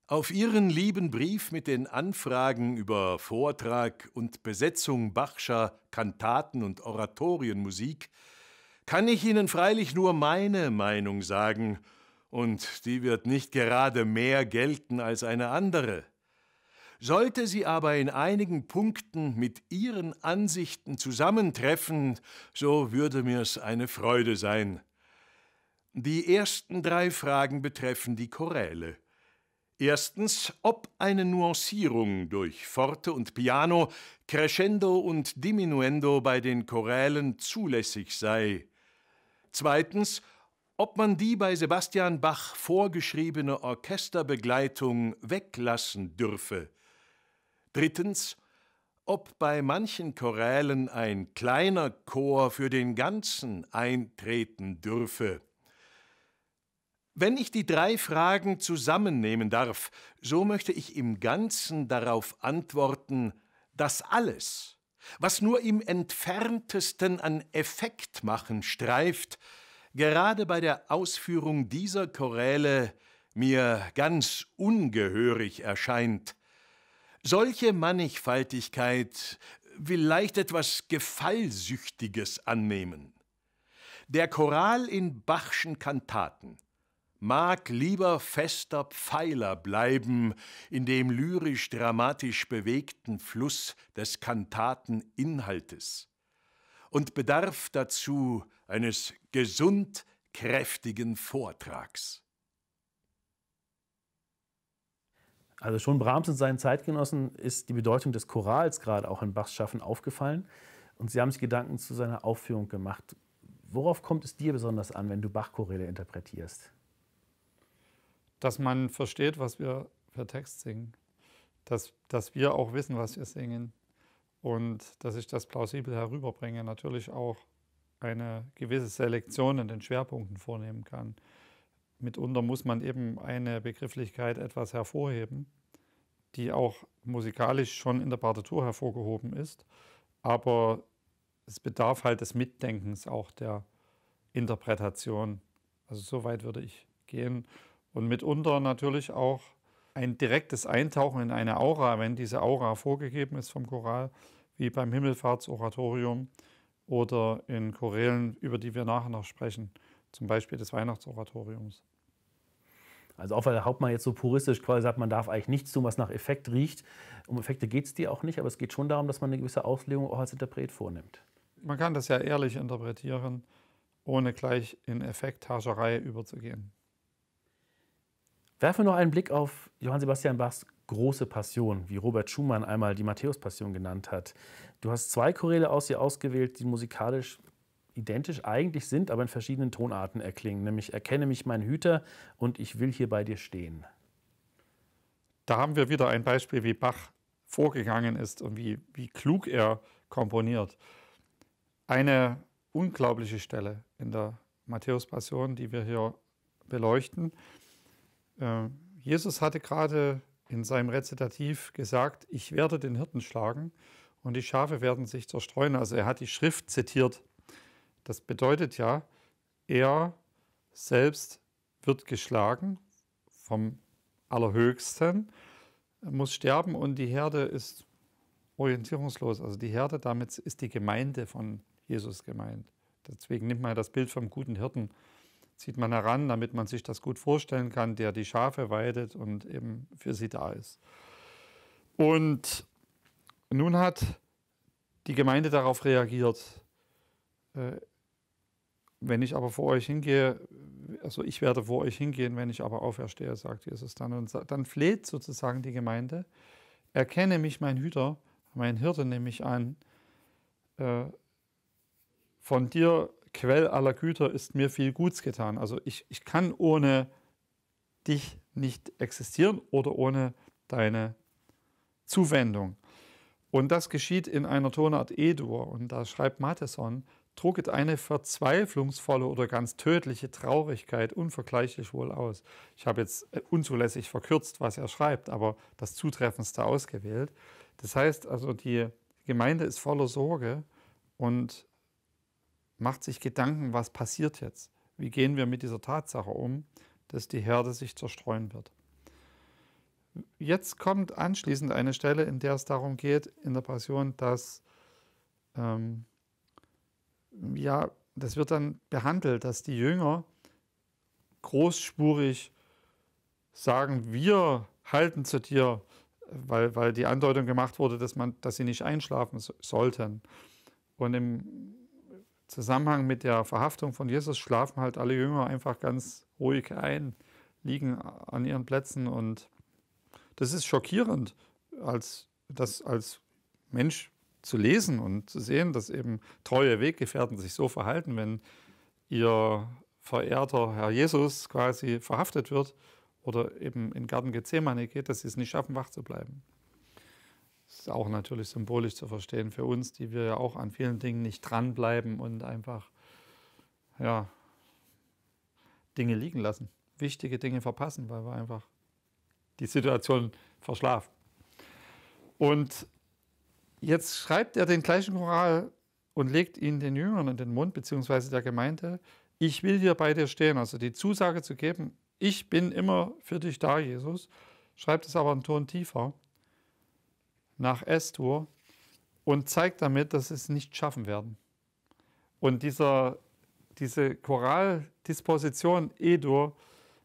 auf Ihren lieben Brief mit den Anfragen über Vortrag und Besetzung Bachscher Kantaten und Oratorienmusik kann ich Ihnen freilich nur meine Meinung sagen – und die wird nicht gerade mehr gelten als eine andere. Sollte sie aber in einigen Punkten mit Ihren Ansichten zusammentreffen, so würde mir's eine Freude sein. Die ersten drei Fragen betreffen die Choräle. Erstens, ob eine Nuancierung durch Forte und Piano, Crescendo und Diminuendo bei den Chorälen zulässig sei. Zweitens, ob man die bei Sebastian Bach vorgeschriebene Orchesterbegleitung weglassen dürfe. Drittens, ob bei manchen Chorälen ein kleiner Chor für den ganzen eintreten dürfe. Wenn ich die drei Fragen zusammennehmen darf, so möchte ich im Ganzen darauf antworten, dass alles, was nur im entferntesten an Effekt machen streift, gerade bei der Ausführung dieser Choräle mir ganz ungehörig erscheint. Solche Mannigfaltigkeit will leicht etwas Gefallsüchtiges annehmen. Der Choral in Bachschen Kantaten mag lieber fester Pfeiler bleiben in dem lyrisch-dramatisch bewegten Fluss des Kantateninhaltes und bedarf dazu eines gesund kräftigen Vortrags. Also schon Brahms und seinen Zeitgenossen ist die Bedeutung des Chorals gerade auch in Bachs Schaffen aufgefallen und sie haben sich Gedanken zu seiner Aufführung gemacht. Worauf kommt es dir besonders an, wenn du Bach-Choräle interpretierst? Dass man versteht, was wir für Text singen. Dass, dass wir auch wissen, was wir singen. Und dass ich das plausibel herüberbringe. Natürlich auch eine gewisse Selektion in den Schwerpunkten vornehmen kann. Mitunter muss man eben eine Begrifflichkeit etwas hervorheben, die auch musikalisch schon in der Partitur hervorgehoben ist. Aber es bedarf halt des Mitdenkens auch der Interpretation. Also so weit würde ich gehen. Und mitunter natürlich auch ein direktes Eintauchen in eine Aura, wenn diese Aura vorgegeben ist vom Choral, wie beim Himmelfahrtsoratorium oder in Chorälen, über die wir nachher noch sprechen, zum Beispiel des Weihnachtsoratoriums. Also auch weil der Hauptmann jetzt so puristisch quasi sagt, man darf eigentlich nichts tun, was nach Effekt riecht. Um Effekte geht es dir auch nicht, aber es geht schon darum, dass man eine gewisse Auslegung auch als Interpret vornimmt. Man kann das ja ehrlich interpretieren, ohne gleich in Effektharscherei überzugehen. Werfen wir noch einen Blick auf Johann Sebastian Bachs große Passion, wie Robert Schumann einmal die Matthäus-Passion genannt hat. Du hast zwei Choräle aus ihr ausgewählt, die musikalisch identisch eigentlich sind, aber in verschiedenen Tonarten erklingen, nämlich Erkenne mich mein Hüter und Ich will hier bei dir stehen. Da haben wir wieder ein Beispiel, wie Bach vorgegangen ist und wie, wie klug er komponiert. Eine unglaubliche Stelle in der Matthäus-Passion, die wir hier beleuchten. Äh, Jesus hatte gerade in seinem Rezitativ gesagt, ich werde den Hirten schlagen und die Schafe werden sich zerstreuen. Also er hat die Schrift zitiert das bedeutet ja, er selbst wird geschlagen vom Allerhöchsten, muss sterben und die Herde ist orientierungslos. Also die Herde, damit ist die Gemeinde von Jesus gemeint. Deswegen nimmt man das Bild vom guten Hirten, zieht man heran, damit man sich das gut vorstellen kann, der die Schafe weidet und eben für sie da ist. Und nun hat die Gemeinde darauf reagiert. Äh, wenn ich aber vor euch hingehe, also ich werde vor euch hingehen, wenn ich aber auferstehe, sagt Jesus dann. Und dann fleht sozusagen die Gemeinde, erkenne mich mein Hüter, mein Hirte nehme ich an, äh, von dir, Quell aller Güter, ist mir viel Guts getan. Also ich, ich kann ohne dich nicht existieren oder ohne deine Zuwendung. Und das geschieht in einer Tonart E-Dur. Und da schreibt Matheson, drucket eine verzweiflungsvolle oder ganz tödliche Traurigkeit unvergleichlich wohl aus. Ich habe jetzt äh, unzulässig verkürzt, was er schreibt, aber das Zutreffendste ausgewählt. Das heißt also, die Gemeinde ist voller Sorge und macht sich Gedanken, was passiert jetzt? Wie gehen wir mit dieser Tatsache um, dass die Herde sich zerstreuen wird? Jetzt kommt anschließend eine Stelle, in der es darum geht, in der Passion, dass ähm, ja, das wird dann behandelt, dass die Jünger großspurig sagen, wir halten zu dir, weil, weil die Andeutung gemacht wurde, dass, man, dass sie nicht einschlafen so, sollten. Und im Zusammenhang mit der Verhaftung von Jesus schlafen halt alle Jünger einfach ganz ruhig ein, liegen an ihren Plätzen und das ist schockierend, als, das als Mensch zu lesen und zu sehen, dass eben treue Weggefährten sich so verhalten, wenn ihr verehrter Herr Jesus quasi verhaftet wird oder eben in Garten Gethsemane geht, dass sie es nicht schaffen, wach zu bleiben. Das ist auch natürlich symbolisch zu verstehen für uns, die wir ja auch an vielen Dingen nicht dranbleiben und einfach ja, Dinge liegen lassen, wichtige Dinge verpassen, weil wir einfach die Situation verschlafen. Und Jetzt schreibt er den gleichen Choral und legt ihn den Jüngern in den Mund, beziehungsweise der Gemeinde, ich will hier bei dir stehen. Also die Zusage zu geben, ich bin immer für dich da, Jesus. Schreibt es aber einen Ton tiefer, nach S-Dur, und zeigt damit, dass sie es nicht schaffen werden. Und dieser, diese Choraldisposition E-Dur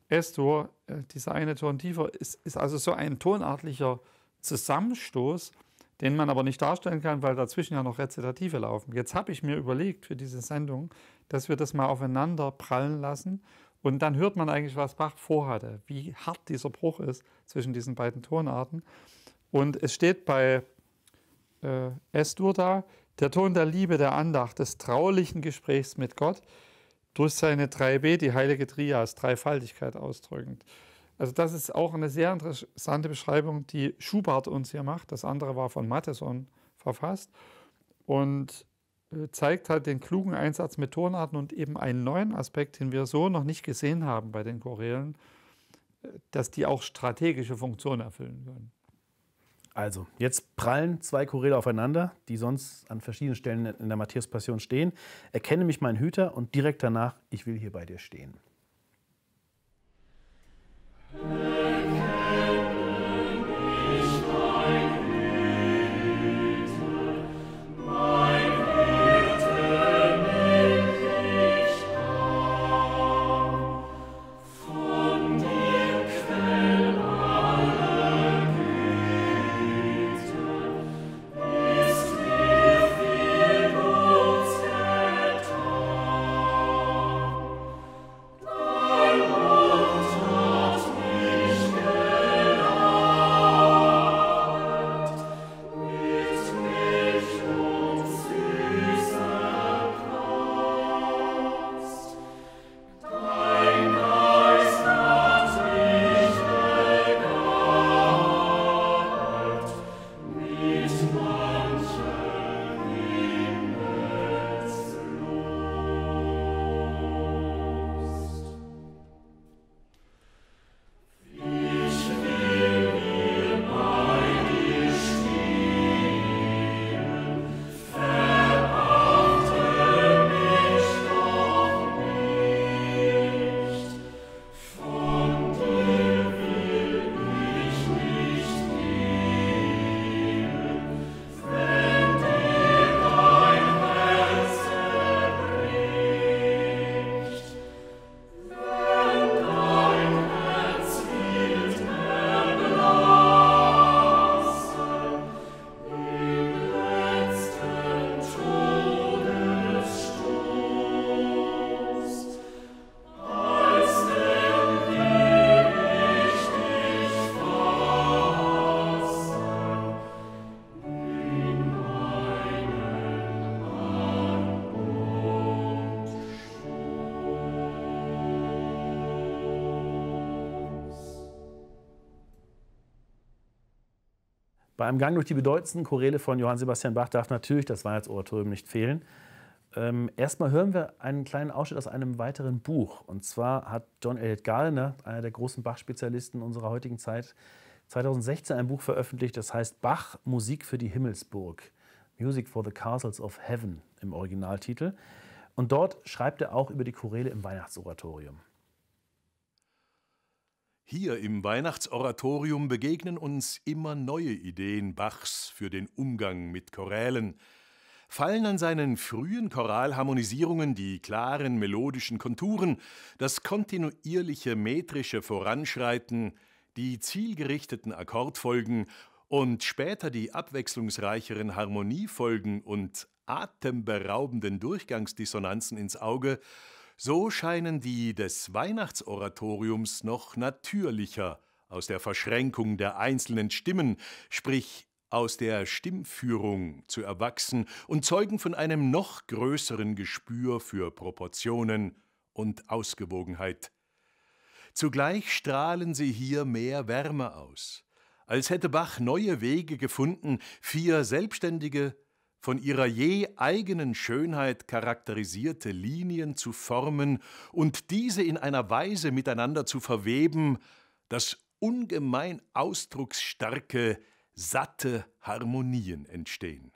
S-Dur, äh, dieser eine Ton tiefer, ist, ist also so ein tonartlicher Zusammenstoß, den man aber nicht darstellen kann, weil dazwischen ja noch Rezitative laufen. Jetzt habe ich mir überlegt für diese Sendung, dass wir das mal aufeinander prallen lassen und dann hört man eigentlich, was Bach vorhatte, wie hart dieser Bruch ist zwischen diesen beiden Tonarten. Und es steht bei äh, S-Dur da, der Ton der Liebe, der Andacht, des traulichen Gesprächs mit Gott, durch seine 3b, die heilige Trias, Dreifaltigkeit ausdrückend. Also das ist auch eine sehr interessante Beschreibung, die Schubert uns hier macht. Das andere war von Matheson verfasst und äh, zeigt halt den klugen Einsatz mit Tonarten und eben einen neuen Aspekt, den wir so noch nicht gesehen haben bei den Chorälen, äh, dass die auch strategische Funktionen erfüllen können. Also, jetzt prallen zwei Choräle aufeinander, die sonst an verschiedenen Stellen in der Matthäus-Passion stehen. Erkenne mich mein Hüter und direkt danach, ich will hier bei dir stehen. Bei einem Gang durch die bedeutendsten Choräle von Johann Sebastian Bach darf natürlich das Weihnachtsoratorium nicht fehlen. Ähm, erstmal hören wir einen kleinen Ausschnitt aus einem weiteren Buch. Und zwar hat John Elliott Gardner, einer der großen Bach-Spezialisten unserer heutigen Zeit, 2016 ein Buch veröffentlicht, das heißt Bach Musik für die Himmelsburg. Music for the Castles of Heaven im Originaltitel. Und dort schreibt er auch über die Choräle im Weihnachtsoratorium. Hier im Weihnachtsoratorium begegnen uns immer neue Ideen Bachs für den Umgang mit Chorälen. Fallen an seinen frühen Choralharmonisierungen die klaren melodischen Konturen, das kontinuierliche metrische Voranschreiten, die zielgerichteten Akkordfolgen und später die abwechslungsreicheren Harmoniefolgen und atemberaubenden Durchgangsdissonanzen ins Auge, so scheinen die des Weihnachtsoratoriums noch natürlicher aus der Verschränkung der einzelnen Stimmen, sprich aus der Stimmführung zu erwachsen und zeugen von einem noch größeren Gespür für Proportionen und Ausgewogenheit. Zugleich strahlen sie hier mehr Wärme aus, als hätte Bach neue Wege gefunden, vier selbstständige, von ihrer je eigenen Schönheit charakterisierte Linien zu formen und diese in einer Weise miteinander zu verweben, dass ungemein ausdrucksstarke, satte Harmonien entstehen.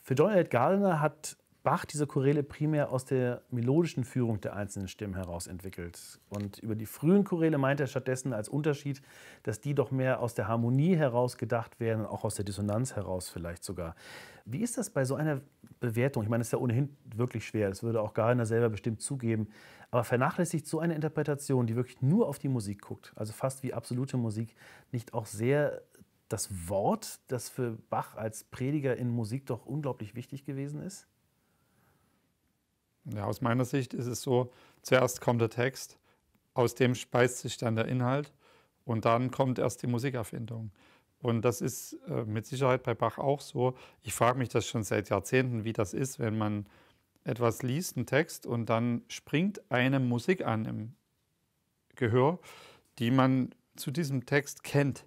Für John. Gardner hat Bach diese Choräle primär aus der melodischen Führung der einzelnen Stimmen heraus entwickelt. Und über die frühen Choräle meint er stattdessen als Unterschied, dass die doch mehr aus der Harmonie heraus gedacht werden, auch aus der Dissonanz heraus vielleicht sogar. Wie ist das bei so einer Bewertung? Ich meine, es ist ja ohnehin wirklich schwer, das würde auch Gardner selber bestimmt zugeben. Aber vernachlässigt so eine Interpretation, die wirklich nur auf die Musik guckt, also fast wie absolute Musik, nicht auch sehr das Wort, das für Bach als Prediger in Musik doch unglaublich wichtig gewesen ist? Ja, aus meiner Sicht ist es so, zuerst kommt der Text, aus dem speist sich dann der Inhalt und dann kommt erst die Musikerfindung. Und das ist äh, mit Sicherheit bei Bach auch so. Ich frage mich das schon seit Jahrzehnten, wie das ist, wenn man etwas liest, einen Text, und dann springt eine Musik an im Gehör, die man zu diesem Text kennt.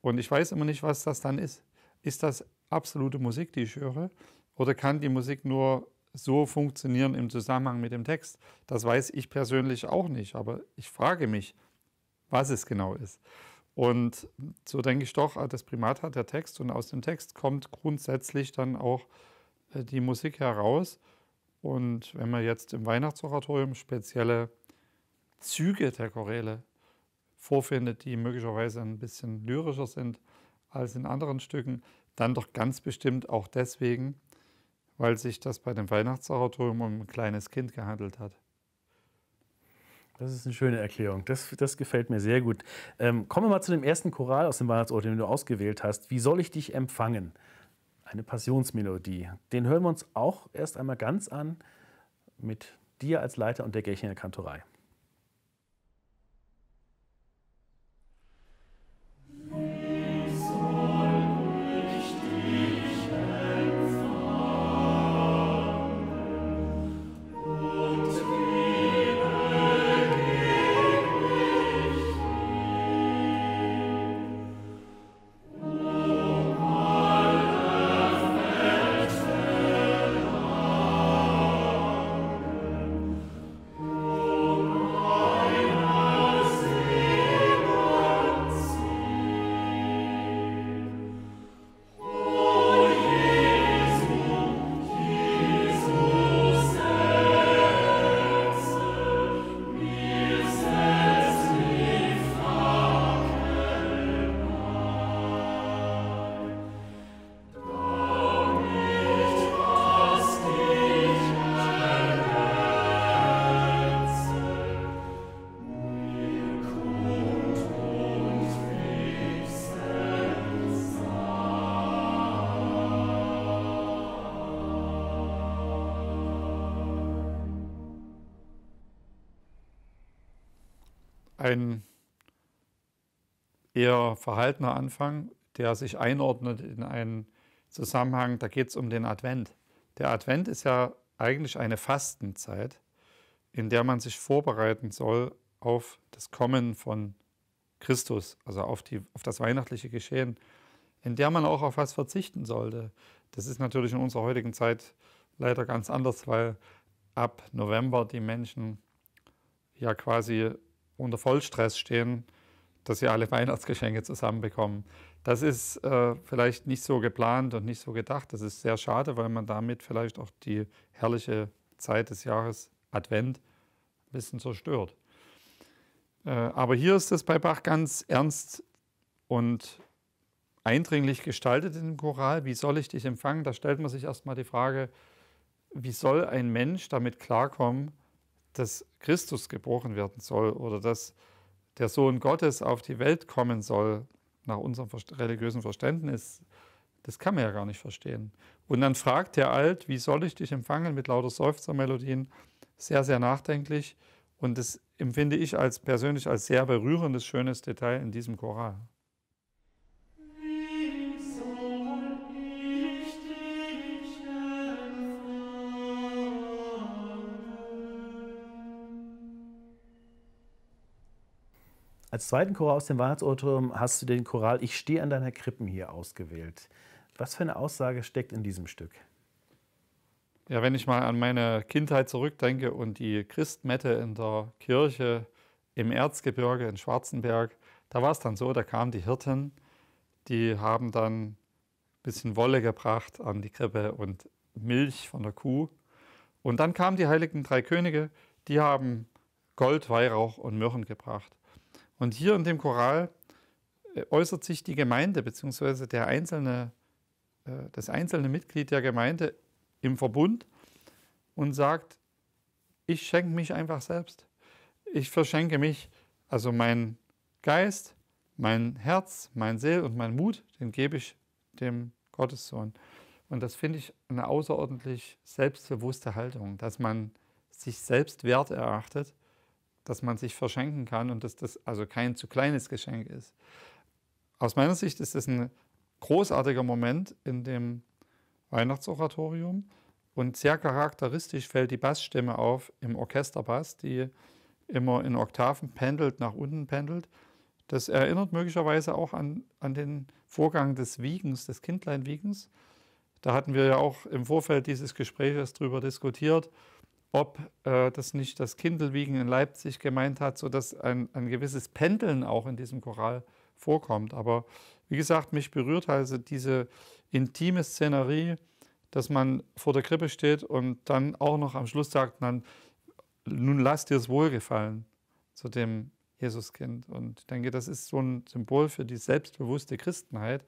Und ich weiß immer nicht, was das dann ist. Ist das absolute Musik, die ich höre? Oder kann die Musik nur so funktionieren im Zusammenhang mit dem Text? Das weiß ich persönlich auch nicht, aber ich frage mich, was es genau ist. Und so denke ich doch, das Primat hat der Text und aus dem Text kommt grundsätzlich dann auch äh, die Musik heraus. Und wenn man jetzt im Weihnachtsoratorium spezielle Züge der Choräle vorfindet, die möglicherweise ein bisschen lyrischer sind als in anderen Stücken, dann doch ganz bestimmt auch deswegen, weil sich das bei dem Weihnachtsoratorium um ein kleines Kind gehandelt hat. Das ist eine schöne Erklärung. Das, das gefällt mir sehr gut. Ähm, kommen wir mal zu dem ersten Choral aus dem Weihnachtsoratorium, den du ausgewählt hast. Wie soll ich dich empfangen? Eine Passionsmelodie. Den hören wir uns auch erst einmal ganz an mit dir als Leiter und der Gärchener Kantorei. Eher verhaltener Anfang, der sich einordnet in einen Zusammenhang, da geht es um den Advent. Der Advent ist ja eigentlich eine Fastenzeit, in der man sich vorbereiten soll auf das Kommen von Christus, also auf, die, auf das weihnachtliche Geschehen, in der man auch auf was verzichten sollte. Das ist natürlich in unserer heutigen Zeit leider ganz anders, weil ab November die Menschen ja quasi unter Vollstress stehen, dass sie alle Weihnachtsgeschenke zusammenbekommen. Das ist äh, vielleicht nicht so geplant und nicht so gedacht. Das ist sehr schade, weil man damit vielleicht auch die herrliche Zeit des Jahres Advent ein bisschen zerstört. Äh, aber hier ist es bei Bach ganz ernst und eindringlich gestaltet in dem Choral. Wie soll ich dich empfangen? Da stellt man sich erstmal die Frage, wie soll ein Mensch damit klarkommen, dass Christus gebrochen werden soll oder dass der Sohn Gottes auf die Welt kommen soll, nach unserem religiösen Verständnis, das kann man ja gar nicht verstehen. Und dann fragt der Alt, wie soll ich dich empfangen mit lauter Seufzermelodien, sehr, sehr nachdenklich. Und das empfinde ich als persönlich als sehr berührendes, schönes Detail in diesem Choral. Als zweiten Choral aus dem Weihnachtsoratorium hast du den Choral Ich stehe an deiner Krippen hier ausgewählt. Was für eine Aussage steckt in diesem Stück? Ja, wenn ich mal an meine Kindheit zurückdenke und die Christmette in der Kirche im Erzgebirge in Schwarzenberg, da war es dann so, da kamen die Hirten, die haben dann ein bisschen Wolle gebracht an die Krippe und Milch von der Kuh. Und dann kamen die heiligen drei Könige, die haben Gold, Weihrauch und Myrrhen gebracht. Und hier in dem Choral äh, äußert sich die Gemeinde bzw. Der einzelne, äh, das einzelne Mitglied der Gemeinde im Verbund und sagt, ich schenke mich einfach selbst. Ich verschenke mich, also mein Geist, mein Herz, mein Seel und mein Mut, den gebe ich dem Gottessohn. Und das finde ich eine außerordentlich selbstbewusste Haltung, dass man sich selbst wert erachtet, dass man sich verschenken kann und dass das also kein zu kleines Geschenk ist. Aus meiner Sicht ist das ein großartiger Moment in dem Weihnachtsoratorium und sehr charakteristisch fällt die Bassstimme auf im Orchesterbass, die immer in Oktaven pendelt, nach unten pendelt. Das erinnert möglicherweise auch an, an den Vorgang des Wiegens, des Kindleinwiegens. Da hatten wir ja auch im Vorfeld dieses Gespräches darüber diskutiert, ob äh, das nicht das Kindelwiegen in Leipzig gemeint hat, sodass ein, ein gewisses Pendeln auch in diesem Choral vorkommt. Aber wie gesagt, mich berührt also diese intime Szenerie, dass man vor der Krippe steht und dann auch noch am Schluss sagt man, nun lass dir es wohlgefallen zu dem Jesuskind. Und ich denke, das ist so ein Symbol für die selbstbewusste Christenheit,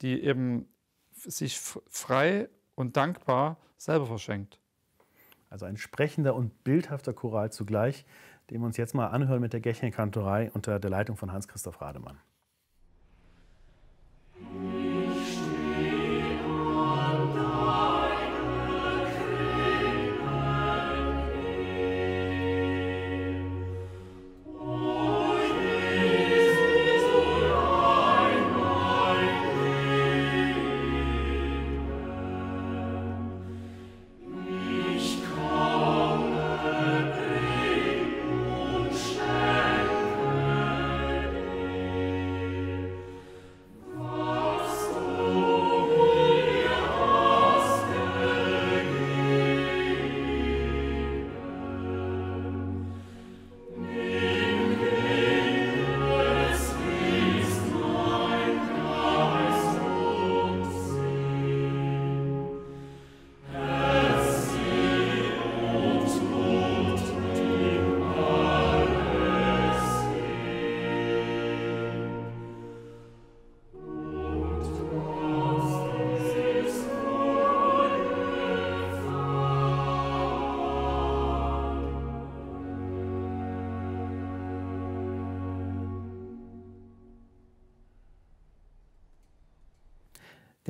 die eben sich frei und dankbar selber verschenkt. Also ein sprechender und bildhafter Choral zugleich, den wir uns jetzt mal anhören mit der Gächenkantorei unter der Leitung von Hans-Christoph Rademann.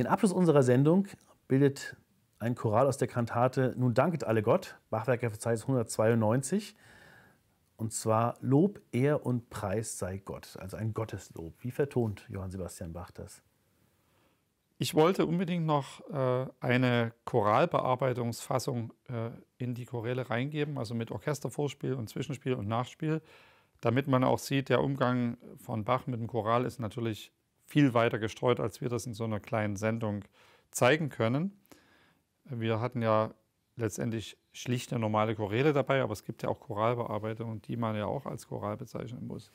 Den Abschluss unserer Sendung bildet ein Choral aus der Kantate Nun danket alle Gott, Bachwerker Verzeichnis 192. Und zwar Lob, Ehr und Preis sei Gott, also ein Gotteslob. Wie vertont Johann Sebastian Bach das? Ich wollte unbedingt noch äh, eine Choralbearbeitungsfassung äh, in die Choräle reingeben, also mit Orchestervorspiel und Zwischenspiel und Nachspiel, damit man auch sieht, der Umgang von Bach mit dem Choral ist natürlich viel weiter gestreut, als wir das in so einer kleinen Sendung zeigen können. Wir hatten ja letztendlich schlichte normale Choräle dabei, aber es gibt ja auch Choralbearbeitungen, die man ja auch als Choral bezeichnen muss.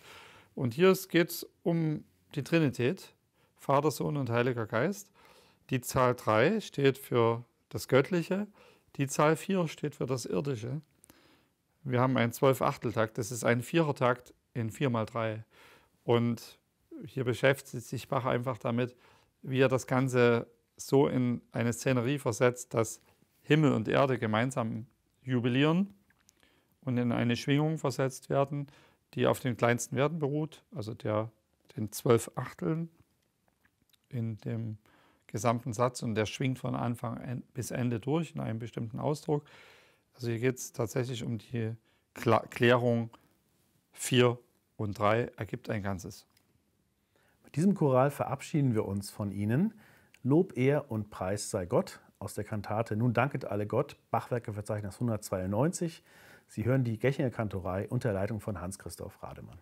Und hier geht es um die Trinität, Vater, Sohn und Heiliger Geist. Die Zahl 3 steht für das Göttliche, die Zahl 4 steht für das Irdische. Wir haben einen Zwölf-Achteltakt, das ist ein Vierertakt in 4 mal 3. Und hier beschäftigt sich Bach einfach damit, wie er das Ganze so in eine Szenerie versetzt, dass Himmel und Erde gemeinsam jubilieren und in eine Schwingung versetzt werden, die auf den kleinsten Werten beruht, also der, den zwölf Achteln in dem gesamten Satz und der schwingt von Anfang bis Ende durch in einem bestimmten Ausdruck. Also hier geht es tatsächlich um die Klärung 4 und 3 ergibt ein Ganzes. Mit diesem Choral verabschieden wir uns von Ihnen. Lob, Ehr und Preis sei Gott aus der Kantate Nun danket alle Gott, Bachwerkeverzeichnis 192. Sie hören die Gechinger Kantorei unter Leitung von Hans-Christoph Rademann.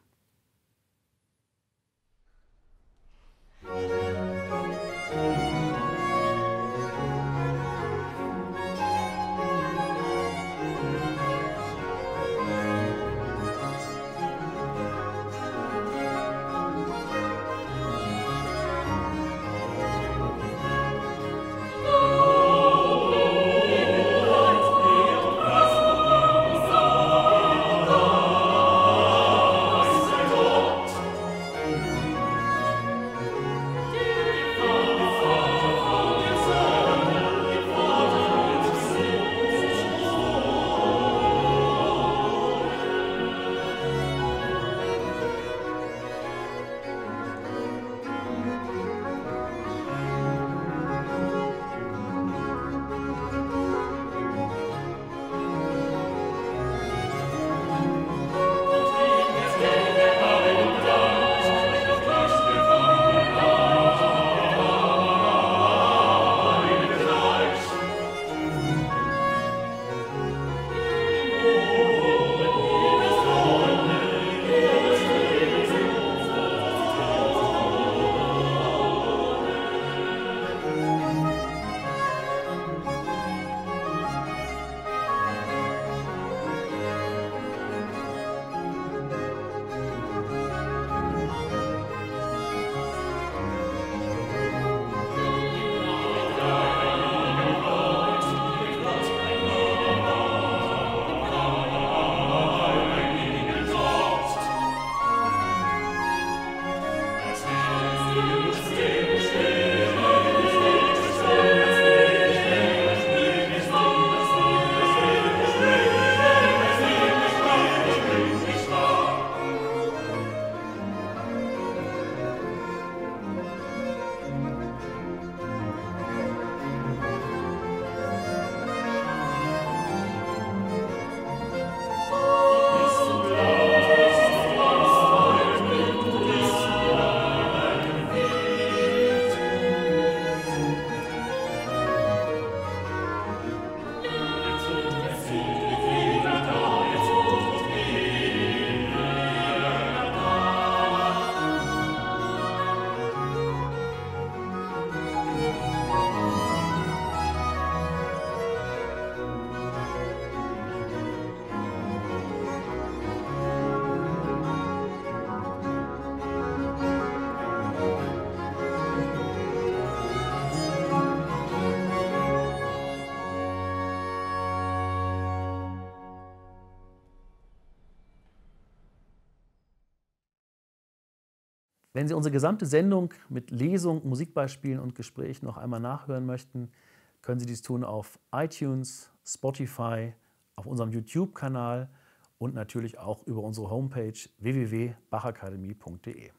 Wenn Sie unsere gesamte Sendung mit Lesung, Musikbeispielen und Gesprächen noch einmal nachhören möchten, können Sie dies tun auf iTunes, Spotify, auf unserem YouTube-Kanal und natürlich auch über unsere Homepage www.bachakademie.de.